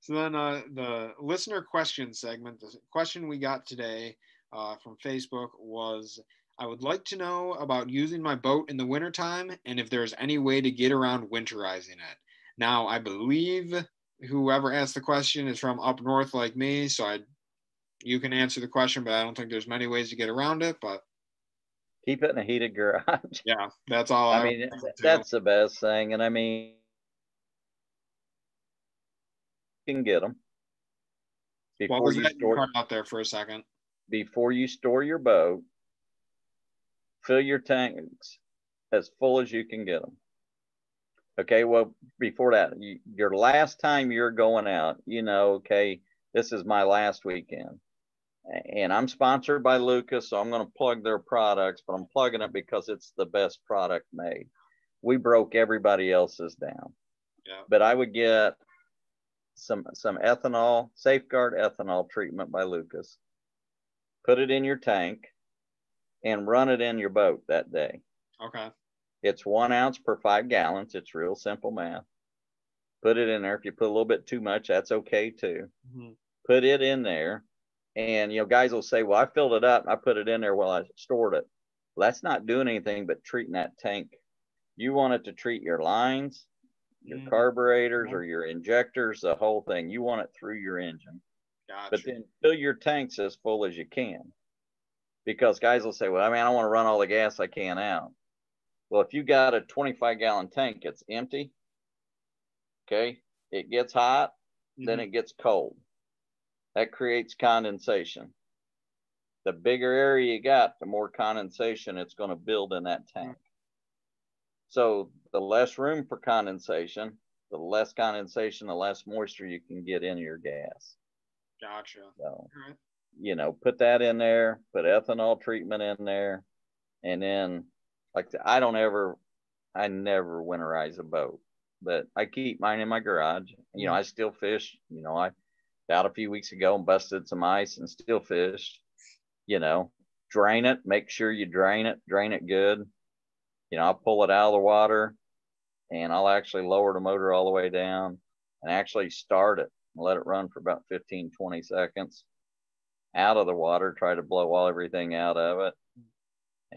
So then uh, the listener question segment, the question we got today uh, from Facebook was I would like to know about using my boat in the wintertime and if there's any way to get around winterizing it. Now, I believe whoever asked the question is from up north like me, so I you can answer the question, but I don't think there's many ways to get around it, but keep it in a heated garage. Yeah, that's all I, I mean, that's the best thing. And I mean, you can get them. Before what was you that? Store, out there for a second. Before you store your boat, fill your tanks as full as you can get them. Okay, well, before that, you, your last time you're going out, you know, okay, this is my last weekend. And I'm sponsored by Lucas, so I'm going to plug their products, but I'm plugging it because it's the best product made. We broke everybody else's down. Yeah. But I would get some some ethanol, safeguard ethanol treatment by Lucas. Put it in your tank and run it in your boat that day. Okay. It's one ounce per five gallons. It's real simple math. Put it in there. If you put a little bit too much, that's okay too. Mm-hmm. Put it in there. And you know, guys will say, Well, I filled it up. I put it in there while I stored it. Well, that's not doing anything but treating that tank. You want it to treat your lines, your mm-hmm. carburetors or your injectors, the whole thing. You want it through your engine. Gotcha. But then fill your tanks as full as you can. Because guys will say, well, I mean, I want to run all the gas I can out. Well, if you got a 25 gallon tank, it's empty. Okay. It gets hot, mm-hmm. then it gets cold. That creates condensation. The bigger area you got, the more condensation it's going to build in that tank. So the less room for condensation, the less condensation, the less moisture you can get in your gas. Gotcha. So, right. you know, put that in there, put ethanol treatment in there, and then like the, I don't ever, I never winterize a boat, but I keep mine in my garage. You know, mm-hmm. I still fish. You know, I out a few weeks ago and busted some ice and still fish. You know, drain it, make sure you drain it, drain it good you know, I'll pull it out of the water and I'll actually lower the motor all the way down and actually start it and let it run for about 15, 20 seconds out of the water, try to blow all everything out of it.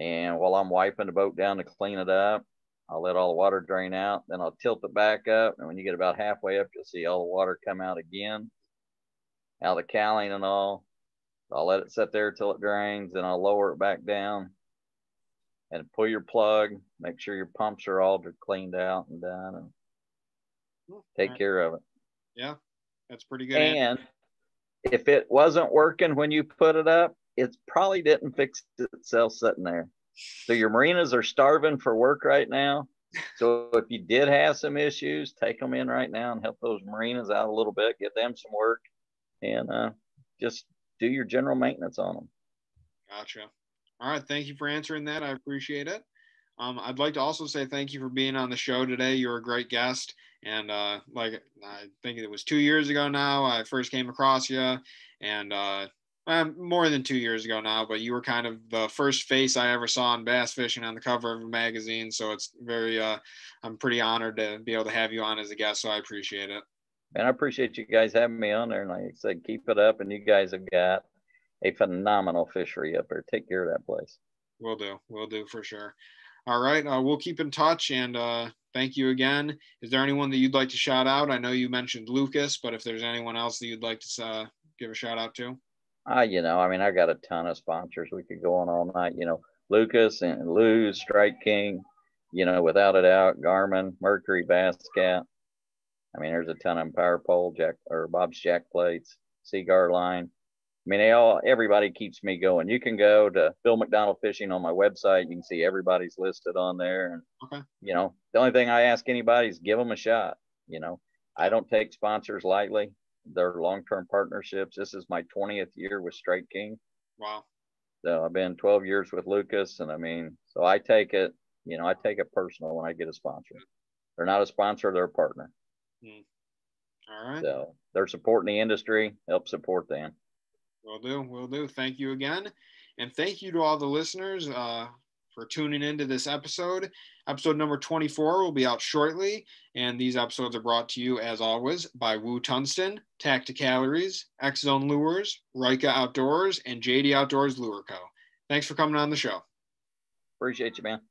And while I'm wiping the boat down to clean it up, I'll let all the water drain out. Then I'll tilt it back up. And when you get about halfway up, you'll see all the water come out again, out of the cowling and all. I'll let it sit there till it drains. Then I'll lower it back down and pull your plug, make sure your pumps are all cleaned out and done, and take right. care of it. Yeah, that's pretty good. And if it wasn't working when you put it up, it probably didn't fix itself sitting there. So your marinas are starving for work right now. So if you did have some issues, take them in right now and help those marinas out a little bit, get them some work, and uh, just do your general maintenance on them. Gotcha. All right. Thank you for answering that. I appreciate it. Um, I'd like to also say thank you for being on the show today. You're a great guest. And uh, like I think it was two years ago now, I first came across you, and uh, more than two years ago now. But you were kind of the first face I ever saw in bass fishing on the cover of a magazine. So it's very, uh, I'm pretty honored to be able to have you on as a guest. So I appreciate it. And I appreciate you guys having me on there. And like I said, keep it up. And you guys have got a phenomenal fishery up there. Take care of that place. We'll do. We'll do for sure. All right. Uh, we'll keep in touch and uh, thank you again. Is there anyone that you'd like to shout out? I know you mentioned Lucas, but if there's anyone else that you'd like to uh, give a shout out to? Uh, you know, I mean, I got a ton of sponsors. We could go on all night. You know, Lucas and Lew's, Strike King, you know, without a doubt, Garmin, Mercury, Bass Cat. I mean, there's a ton of them, Power Pole, Jack, or Bob's Jack Plates, Seaguar Line. I mean, they all everybody keeps me going. You can go to Bill McDonald Fishing on my website. You can see everybody's listed on there. And okay. you know, the only thing I ask anybody is give them a shot. You know, I don't take sponsors lightly. They're long-term partnerships. This is my 20th year with Strike King. Wow. So I've been 12 years with Lucas, and I mean, so I take it, you know, I take it personal when I get a sponsor. They're not a sponsor; they're a partner. Hmm. All right. So they're supporting the industry. Help support them. Will do. Will do. Thank you again, and thank you to all the listeners uh, for tuning into this episode. Episode number 24 will be out shortly, and these episodes are brought to you, as always, by Wu Tungsten, Tacticalories, X Zone Lures, Rika Outdoors, and JD Outdoors Lure Co. Thanks for coming on the show. Appreciate you, man.